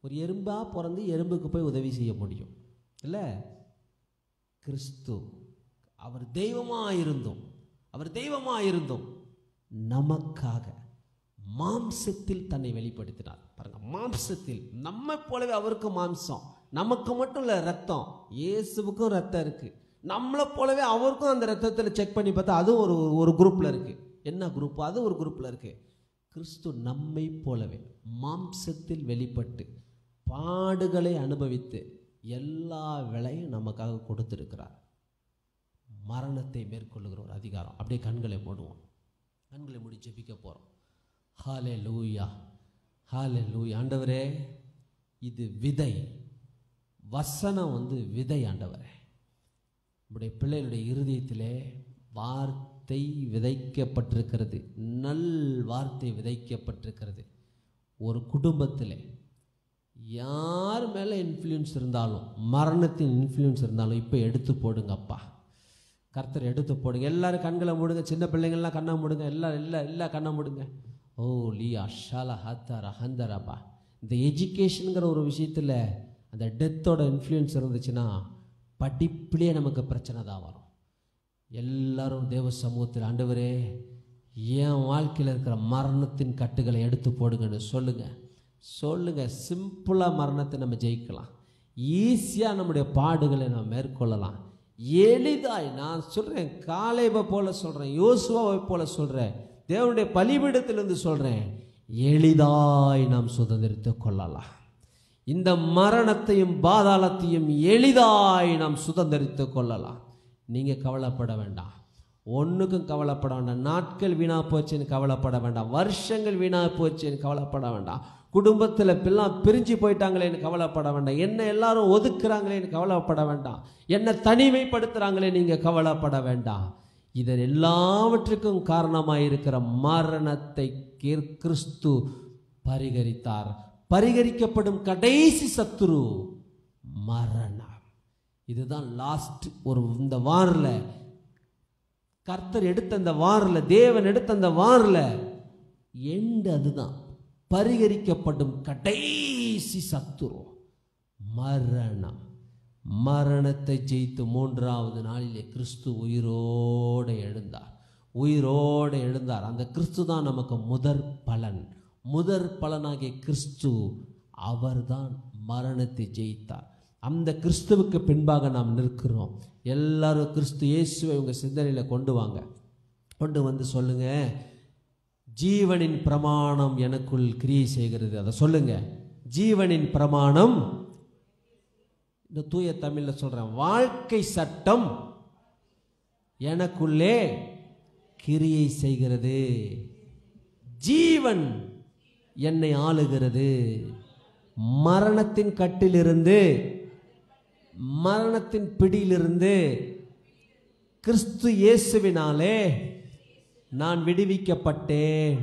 ஒரு எறும்பாக பிறந்து எறும்புக்கு போய் உதவி செய்ய முடியும். இல்லை? கிறிஸ்து. அவர் தெய்வமாக இருந்தும் அவர் தெய்வமாக இருந்தும் நமக்காக மாம்சத்தில் தன்னை வெளிப்படுத்தினார். பாருங்க மாம்சத்தில். நம்மை போலவே அவருக்கு மாம்சம். நமக்கு மட்டும் இல்லை ரத்தம். இயேசுவுக்கும் ரத்தம் இருக்குது நம்மளை போலவே அவருக்கும் அந்த ரத்தத்தில் செக் பண்ணி பார்த்தா அதுவும் ஒரு ஒரு குரூப்பில் இருக்குது என்ன குரூப் அது ஒரு குரூப்பில் இருக்குது கிறிஸ்து நம்மை போலவே மாம்சத்தில் வெளிப்பட்டு பாடுகளை அனுபவித்து எல்லா விலையும் நமக்காக கொடுத்துருக்கிறார். மரணத்தை மேற்கொள்ளுகிற ஒரு அதிகாரம். அப்படியே கண்களை போடுவோம் கண்களை மூடி ஜெபிக்க போகிறோம் ஹாலே லூயா ஹாலே லூயா ஆண்டவரே இது விதை. வசனம் வந்து விதை ஆண்டவரே. நம்முடைய பிள்ளைகளுடைய இருதயத்திலே வார்த்தை விதைக்கப்பட்டிருக்கிறது. நல் வார்த்தை விதைக்கப்பட்டிருக்கிறது. ஒரு குடும்பத்தில் யார் மேலே இன்ஃப்ளூயன்ஸ் இருந்தாலும் மரணத்தின் இன்ஃப்ளூயன்ஸ் இருந்தாலும் இப்போ எடுத்து போடுங்கப்பா. கர்த்தர் எடுத்து போடுங்க. எல்லாரும் கண்களை மூடுங்க. சின்ன பிள்ளைங்கள்லாம் கண்ணை மூடுங்க. எல்லாம் இல்லை இல்லை கண்ணை மூடுங்க. ஓ லியா ஷாலா ஹத்தாரா ஹந்தராபா இந்த எஜுகேஷனுங்கிற ஒரு விஷயத்தில் அந்த டெத்தோட இன்ஃப்ளூயன்ஸ் இருந்துச்சுன்னா படிப்புலேயே நமக்கு பிரச்சனை தான் வரும். எல்லாரும் தேவ சமூகத்தில் ஆண்டவரே என் வாழ்க்கையில் இருக்கிற மரணத்தின் கட்டுகளை எடுத்து போடுங்கன்னு சொல்லுங்கள் சொல்லுங்கள் சிம்பிளாக மரணத்தை நம்ம ஜெயிக்கலாம். ஈஸியாக நம்முடைய பாடுகளை நம்ம மேற்கொள்ளலாம். எளிதாய் நான் சொல்கிறேன் காலேபை போல சொல்கிறேன் யோசுவாவை போல சொல்கிறேன் தேவனுடைய பலிபீடத்திலிருந்து சொல்கிறேன் எளிதாய் நாம் சுதந்திரத்தை கொள்ளலாம். இந்த மரணத்தையும் பாதாளத்தையும் எளிதாய் நாம் சுதந்திரித்து கொள்ளலாம். நீங்கள் கவலைப்பட வேண்டாம். ஒன்றுக்கும் கவலைப்பட வேண்டாம். நாட்கள் வீணாக போச்சுன்னு கவலைப்பட வேண்டாம். வருஷங்கள் வீணாக போச்சுன்னு கவலைப்பட வேண்டாம். குடும்பத்தில் பில்லாம் பிரிஞ்சு போயிட்டாங்களேன்னு கவலைப்பட வேண்டாம். என்ன எல்லாரும் ஒதுக்குறாங்களேன்னு கவலைப்பட வேண்டாம். என்ன தனிமைப்படுத்துகிறாங்களே நீங்கள் கவலைப்பட வேண்டாம். இதன் எல்லாவற்றுக்கும் காரணமாக இருக்கிற மரணத்தை கிறிஸ்து பரிகரித்தார். பரிகரிக்கப்படும் கடைசி சத்துரு மரணம். இதுதான் லாஸ்ட் ஒரு இந்த வாரில் கர்த்தர் எடுத்த அந்த வாரில் தேவன் எடுத்த அந்த வாரில் எண்டு அதுதான். பரிகரிக்கப்படும் கடைசி சத்துரு. மரணம். மரணத்தை ஜெயித்து மூன்றாவது நாளிலே கிறிஸ்து உயிரோடு எழுந்தார். உயிரோடு எழுந்தார். அந்த கிறிஸ்து தான் நமக்கு முதற் பலன். முதற் பலனாகிய கிறிஸ்து அவர்தான் மரணத்தை ஜெயித்தார். அந்த கிறிஸ்துவுக்கு பின்பாக நாம் நிற்கிறோம். எல்லாரும் கிறிஸ்து இயேசுவை இவங்க சிந்தனையில் கொண்டு வாங்க. கொண்டு வந்து சொல்லுங்கள் ஜீவனின் பிரமாணம் எனக்குள் கிரியை செய்கிறது. அதை சொல்லுங்க. ஜீவனின் பிரமாணம். இந்த தூய தமிழில் சொல்கிறேன் வாழ்க்கை சட்டம் எனக்குள்ளே கிரியை செய்கிறது. ஜீவன் என்னை ஆளுகிறது. மரணத்தின் கட்டிலிருந்து மரணத்தின் பிடியிலிருந்து கிறிஸ்து இயேசுவினாலே நான் விடுவிக்கப்பட்டேன்.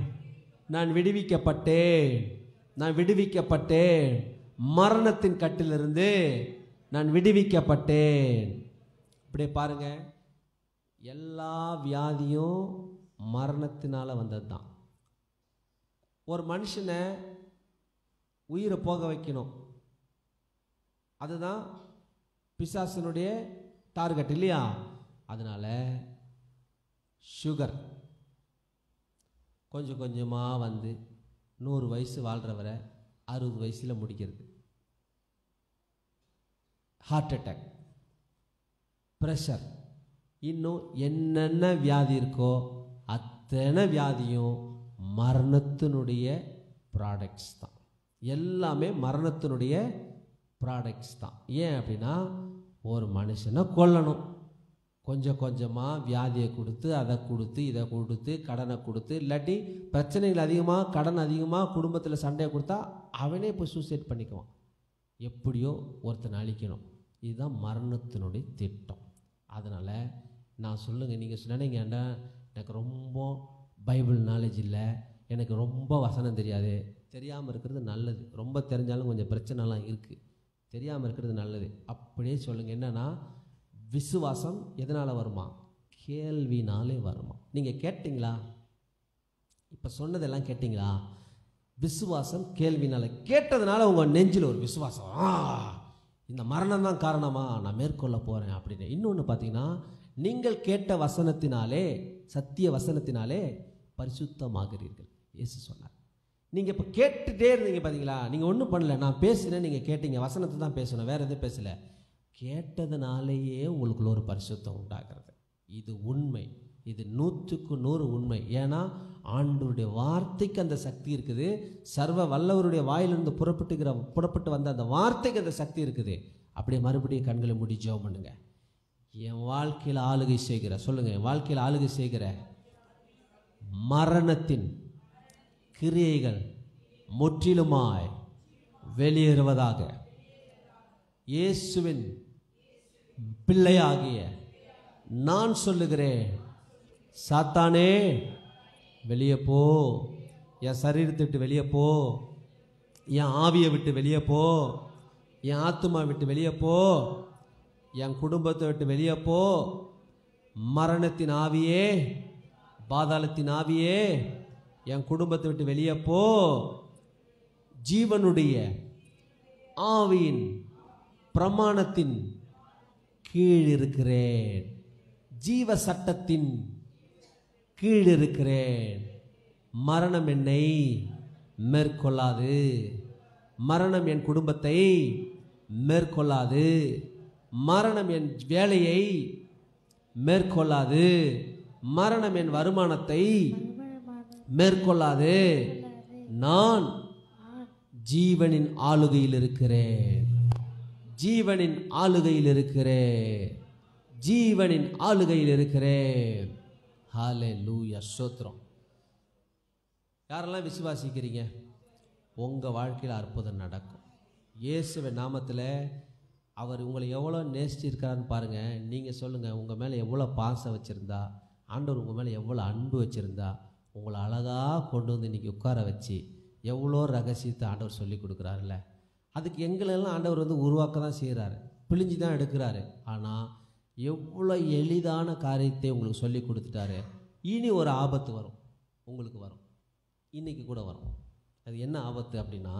நான் விடுவிக்கப்பட்டேன். நான் விடுவிக்கப்பட்டேன். மரணத்தின் கட்டிலிருந்து நான் விடுவிக்கப்பட்டேன். அப்படியே பாருங்க. எல்லா வியாதியும் மரணத்தினால் வந்தது தான் ஒரு மனுஷனை உயிரை போக வைக்கணும். அதுதான் பிசாசனுடைய டார்கெட் இல்லையா? அதனால் சுகர் கொஞ்சம் கொஞ்சமாக வந்து நூறு வயசு வாழ்கிறவரை அறுபது வயசில் முடிக்கிறது. ஹார்ட் அட்டாக் ப்ரெஷர் இன்னும் என்னென்ன வியாதி இருக்கோ அத்தனை வியாதியும் மரணத்தினுடைய ப்ராடக்ட்ஸ் தான். எல்லாமே மரணத்தினுடைய ப்ராடக்ட்ஸ் தான். ஏன் அப்படின்னா ஒரு மனுஷனை கொல்லணும். கொஞ்சம் கொஞ்சமாக வியாதியை கொடுத்து அதை கொடுத்து இதை கொடுத்து கடனை கொடுத்து இல்லாட்டி பிரச்சனைகள் அதிகமாக கடன் அதிகமாக குடும்பத்தில் சண்டையை கொடுத்தா அவனே இப்போ சூசைட் பண்ணிக்குவான். எப்படியோ ஒருத்தனை அழிக்கணும். இதுதான் மரணத்தினுடைய திட்டம். அதனால் நான் சொல்லுங்கள் நீங்கள் சொன்னீங்கண்டா எனக்கு ரொம்ப பைபிள் நாலேஜ் இல்லை எனக்கு ரொம்ப வசனம் தெரியாது. தெரியாமல் இருக்கிறது நல்லது. ரொம்ப தெரிஞ்சாலும் கொஞ்சம் பிரச்சனைலாம் இருக்குது தெரியாமல் இருக்கிறது நல்லது. அப்படியே சொல்லுங்கள் என்னென்னா விசுவாசம் எதனால் வருமா? கேள்வினாலே வருமா. நீங்கள் கேட்டிங்களா? இப்போ சொன்னதெல்லாம் கேட்டிங்களா? விசுவாசம் கேள்வினால. கேட்டதுனால உங்கள் நெஞ்சில் ஒரு விசுவாசம். ஆ இந்த மரணம் தான் காரணமாக நான் மேற்கொள்ள போகிறேன் அப்படின்னு. இன்னொன்று பார்த்தீங்கன்னா நீங்கள் கேட்ட வசனத்தினாலே சத்திய வசனத்தினாலே பரிசுத்தமாகிறீர்கள். இயேசு சொன்னார். நீங்கள் இப்போ கேட்டுட்டே இருந்தீங்க பார்த்தீங்களா நீங்கள் ஒன்றும் பண்ணல. நான் பேசினேன் நீங்கள் கேட்டீங்க. வசனத்தை தான் பேசணும். வேறு எதுவும் பேசலை. கேட்டதுனாலேயே உங்களுக்குள்ள ஒரு பரிசுத்தம் உண்டாகிறது. இது உண்மை. இது நூற்றுக்கு நூறு உண்மை. ஏன்னா ஆண்டவருடைய வார்த்தைக்கு அந்த சக்தி இருக்குது. சர்வ வல்லவருடைய வாயிலிருந்து புறப்பட்டுக்கிற புறப்பட்டு வந்த அந்த வார்த்தைக்கு அந்த சக்தி இருக்குது. அப்படியே மறுபடியும் கண்களை மூடி ஜெபம் பண்ணுங்க. என் வாழ்க்கையில் ஆளுகை செய்கிற சொல்லுங்க என் வாழ்க்கையில் ஆளுகை செய்கிற மரணத்தின் கிரியைகள் முற்றிலுமாய் வெளியேறுவதாக. இயேசுவின் பிள்ளையாகிய நான் சொல்லுகிறேன் சாத்தானே வெளியே போ. என் சரீரத்தை விட்டு வெளியே போ. என் ஆவியை விட்டு வெளியே போ. என் ஆத்துமா விட்டு வெளியே போ. என் குடும்பத்தை விட்டு வெளியே போ. மரணத்தின் ஆவியே பாதாளத்தின் ஆவியே என் குடும்பத்தை விட்டு வெளியே போ. ஜீவனுடைய ஆவியின் பிரமாணத்தின் கீழ் இருக்கிறேன் ஜீவ சட்டத்தின் கீழ் இருக்கிறேன் மரணம் என்னை மேற்கொள்ளாது. மரணம் என் குடும்பத்தை மேற்கொள்ளாது. மரணம் என் வேலையை மேற்கொள்ளாது. மரணம் என் வருமானத்தை மேற்கொள்ளாது. நான் ஜீவனின் ஆளுகையில் இருக்கிறேன். ஜீவனின் ஆளுகையில் இருக்கிறே ஜீவனின் ஆளுகையில் இருக்கிறே ஹாலே லூயா ஸ்தோத்திரம். யாரெல்லாம் விசுவாசிக்கிறீங்க? உங்கள் வாழ்க்கையில் அற்புதம் நடக்கும். இயேசுவின் நாமத்தில் அவர் உங்களை எவ்வளோ நேசிச்சிருக்காருன்னு பாருங்கள் நீங்கள் சொல்லுங்கள் உங்கள் மேலே எவ்வளோ பாசம் வச்சுருந்தா ஆண்டவர் உங்கள் மேலே எவ்வளோ அன்பு வச்சுருந்தா உங்களை அழகாக கொண்டு வந்து இன்றைக்கி உட்கார வச்சு எவ்வளோ ரகசியத்தை ஆண்டவர் சொல்லி கொடுக்குறாருல்ல. அதுக்கு எங்களெல்லாம் ஆண்டவர் வந்து உருவாக்க தான் செய்கிறாரு பிழிஞ்சு தான் எடுக்கிறாரு. ஆனால் எவ்வளோ எளிதான காரியத்தை உங்களுக்கு சொல்லி கொடுத்துட்டாரு. இனி ஒரு ஆபத்து வரும். உங்களுக்கு வரும். இன்னைக்கு கூட வரும். அது என்ன ஆபத்து அப்படின்னா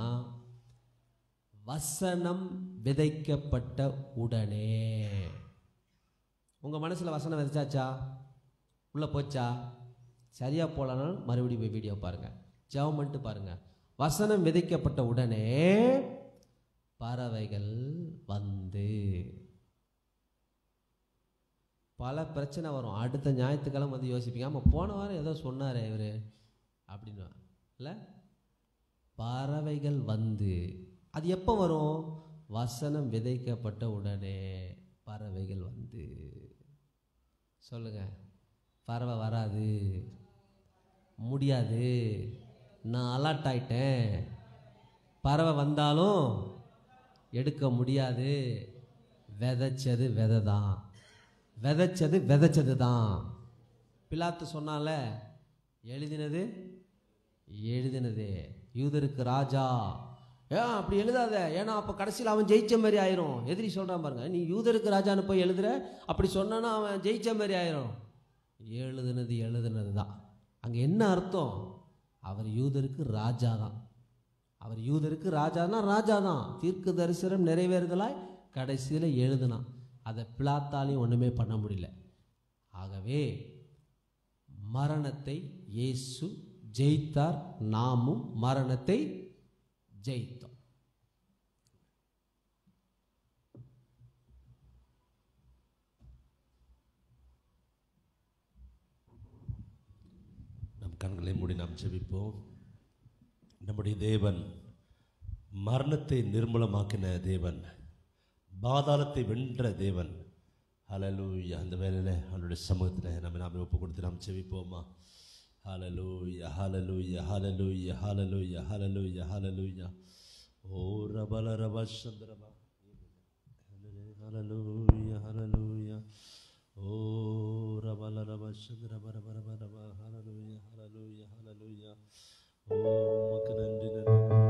வசனம் விதைக்கப்பட்ட உடனே. உங்கள் மனசில் வசனம் விதைச்சாச்சா? உள்ளே போச்சா? சரியாக போகலனாலும் மறுபடியும் போய் வீடியோ பாருங்கள் ஜவம் பண்ணிட்டு பாருங்கள் வசனம் விதைக்கப்பட்ட உடனே பறவைகள் வந்து பல பிரச்சனை வரும். அடுத்த ஞாயிற்றுக்கிழமை வந்து யோசிப்பீங்க ஆமாம் போன வாரம் ஏதோ சொன்னார் இவர் அப்படின்னு. இல்லை? பறவைகள் வந்து அது எப்போ வரும்? வசனம் விதைக்கப்பட்ட உடனே பறவைகள் வந்து. சொல்லுங்க. பறவை வராது. முடியாது. நான் அலர்ட் ஆயிட்டேன். பறவை வந்தாலும் எடுக்க முடியாது. விதைச்சது விதை தான் விதைச்சது விதைச்சது தான் பிலாத்து சொன்னால எழுதினது? எழுதினது. யூதருக்கு ராஜா. ஏன் அப்படி எழுதாத? ஏன்னா அப்போ கடைசியில் அவன் ஜெயிச்ச மாதிரி ஆயிரும். எதிரி சொல்கிறான் பாருங்க நீ யூதருக்கு ராஜான்னு போய் எழுதுற? அப்படி சொன்னானா அவன் ஜெயிச்ச மாதிரி ஆயிரும். எழுதுனது எழுதுனது தான் அங்கே என்ன அர்த்தம்? அவர் யூதருக்கு ராஜா தான் அவர் யூதருக்கு ராஜானா ராஜா தான் தீர்க்க தரிசனம் நிறைவேறுதலாய் கடைசியில் எழுதுனான். அதை பிளாத்தாலையும் ஒன்றுமே பண்ண முடியல. ஆகவே மரணத்தை இயேசு ஜெயித்தார். நாமும் மரணத்தை ஜெயித்தோம். நம் கண்களை மூடி நாம் ஜெபிப்போம். நம்முடைய தேவன் மரணத்தை நிர்மூலமாக்கின தேவன் பாதாளத்தை வென்ற தேவன். ஹalleluya அந்த வேளையில் அவருடைய சமூகத்தில் நம்ம நாம ஒப்பு கொடுத்து நாம் ஜெபிப்போமா? ஹalleluya ஹalleluya ஹalleluya ஹalleluya ஹalleluya ஹalleluya ஓ ரபல ரப சந்திரபா ஹalleluya ஹalleluya ஓ ரபல ரப சந்திரப ரப ரப ரப ஹalleluya ஹalleluya ஹalleluya ஓ உமக்கு நன்றி நன்றி நன்றி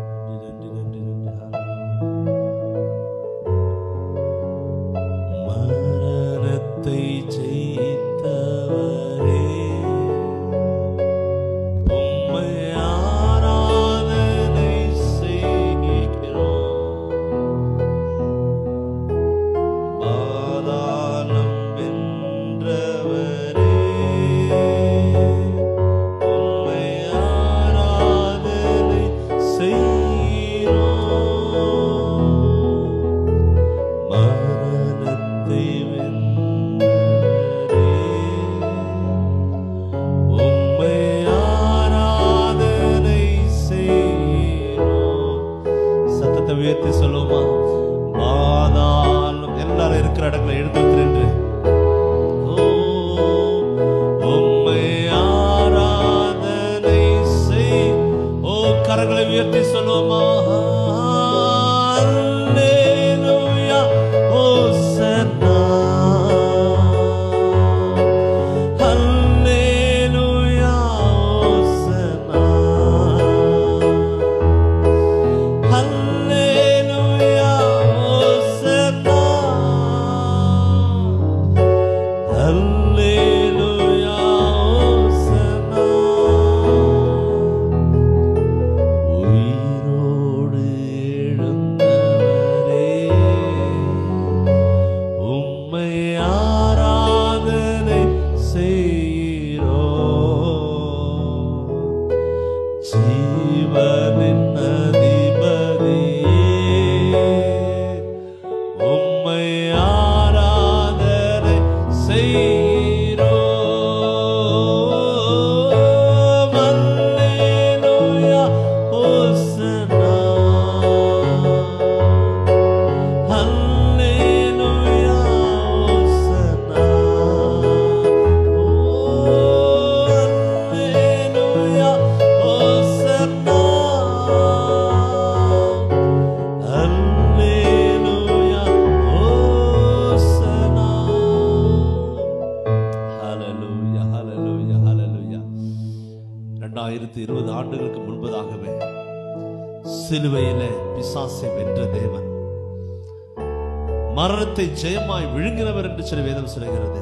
சொல்லுகிறது.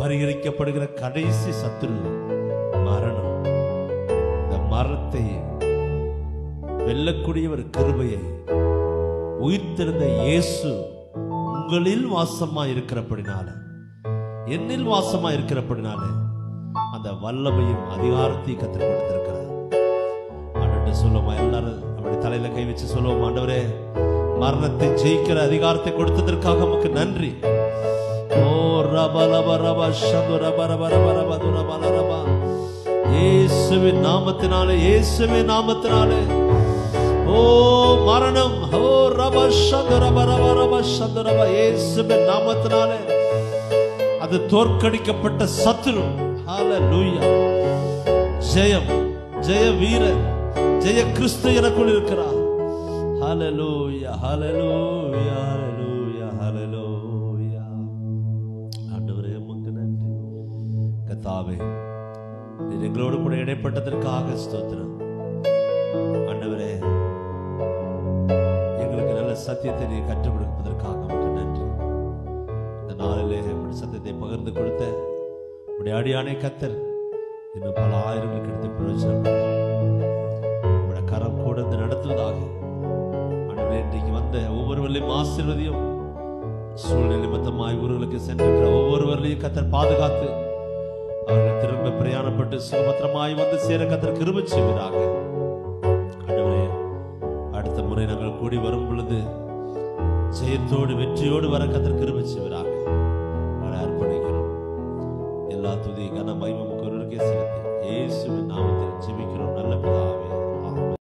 பரிகரிக்கப்படுகிற கடைசி சத்துரு மரணம். இந்த மரணத்தை வெல்லக்கூடிய ஒரு கிருபையை உயிர்த்திருந்த இயேசு உங்களில் வாசமா இருக்கிறபடினால என்னில் வாசமா இருக்கிறபடினால அந்த வல்லமையும் அதிகாரத்தையும் கற்றுக் கொடுத்திருக்கிறார். ஆண்டவர்கிட்ட சொல்லுவோமா எல்லாரும் அப்படி தலையில கை வச்சு சொல்லுவோம் ஆண்டவரே? மரணத்தை ஜெயிக்கிற அதிகாரத்தை கொடுத்ததற்காக உமக்கு நன்றி. ஓ ரப ரப ரப ஷது ரப ரப ரப ரப ரப ரப. இயேசுவின் நாமத்தினாலே இயேசுவின் நாமத்தினாலே. ஓ மரணம். ஓ ரப ஷது ரப ரப ரப ஷது ரப இயேசுவின் நாமத்தினாலே. அது தோற்கடிக்கப்பட்ட சத்துரு. ஹalleluya. ஜெயம். ஜெய வீரர். ஜெய கிறிஸ்து எனக்குள் இருக்கிறார். ஹலலூயா ஹலலூயா ஹலலூயா ஹலலூயா ஆண்டவரே உமக்கு நன்றி. கத்தாவே நீர் எங்களோடு கூட இடைப்பட்டதற்காக ஸ்தோத்திரம். ஆண்டவரே எங்களுக்கு நல்ல சத்தியத்தை நீ கற்றுக் கொடுப்பதற்காக உமக்கு நன்றி. இந்த நாளிலே உம்முடைய சத்தியத்தை பகிர்ந்து கொடுத்த உடைய அடியானை கத்தர் இன்னும் பல ஆயிரங்களுக்கு எடுத்து பிரயோஜனம் உங்களோட கரம் கூட இருந்து நடத்துவதாக இந்த ஒவ்வொருவர்களையும் ஒவ்வொருவரையும் ஆசீர்வதியும் சூழ்நிலை நிமித்தமாய் ஊர்களுக்கு சென்றிருக்கிற ஒவ்வொருவர்களையும் கத்தர் பாதுகாத்து அவர்கள் திரும்ப பிரயாணப்பட்டு சுகபத்திரமாய் வந்து சேர கத்தர் கிருபை செய்வதாக அடுத்த முறை நாங்கள் கூடி வரும் பொழுது ஜெயத்தோடு வெற்றியோடு வர கத்தர் கிருபை செய்வதாக அர்ப்பணிக்கிறோம். எல்லா துதி கன மகிமும் ஒருவருக்கே செலுத்தி இயேசுவின் நாமத்தில் ஜெபிக்கிறோம். நல்ல பிதாவே.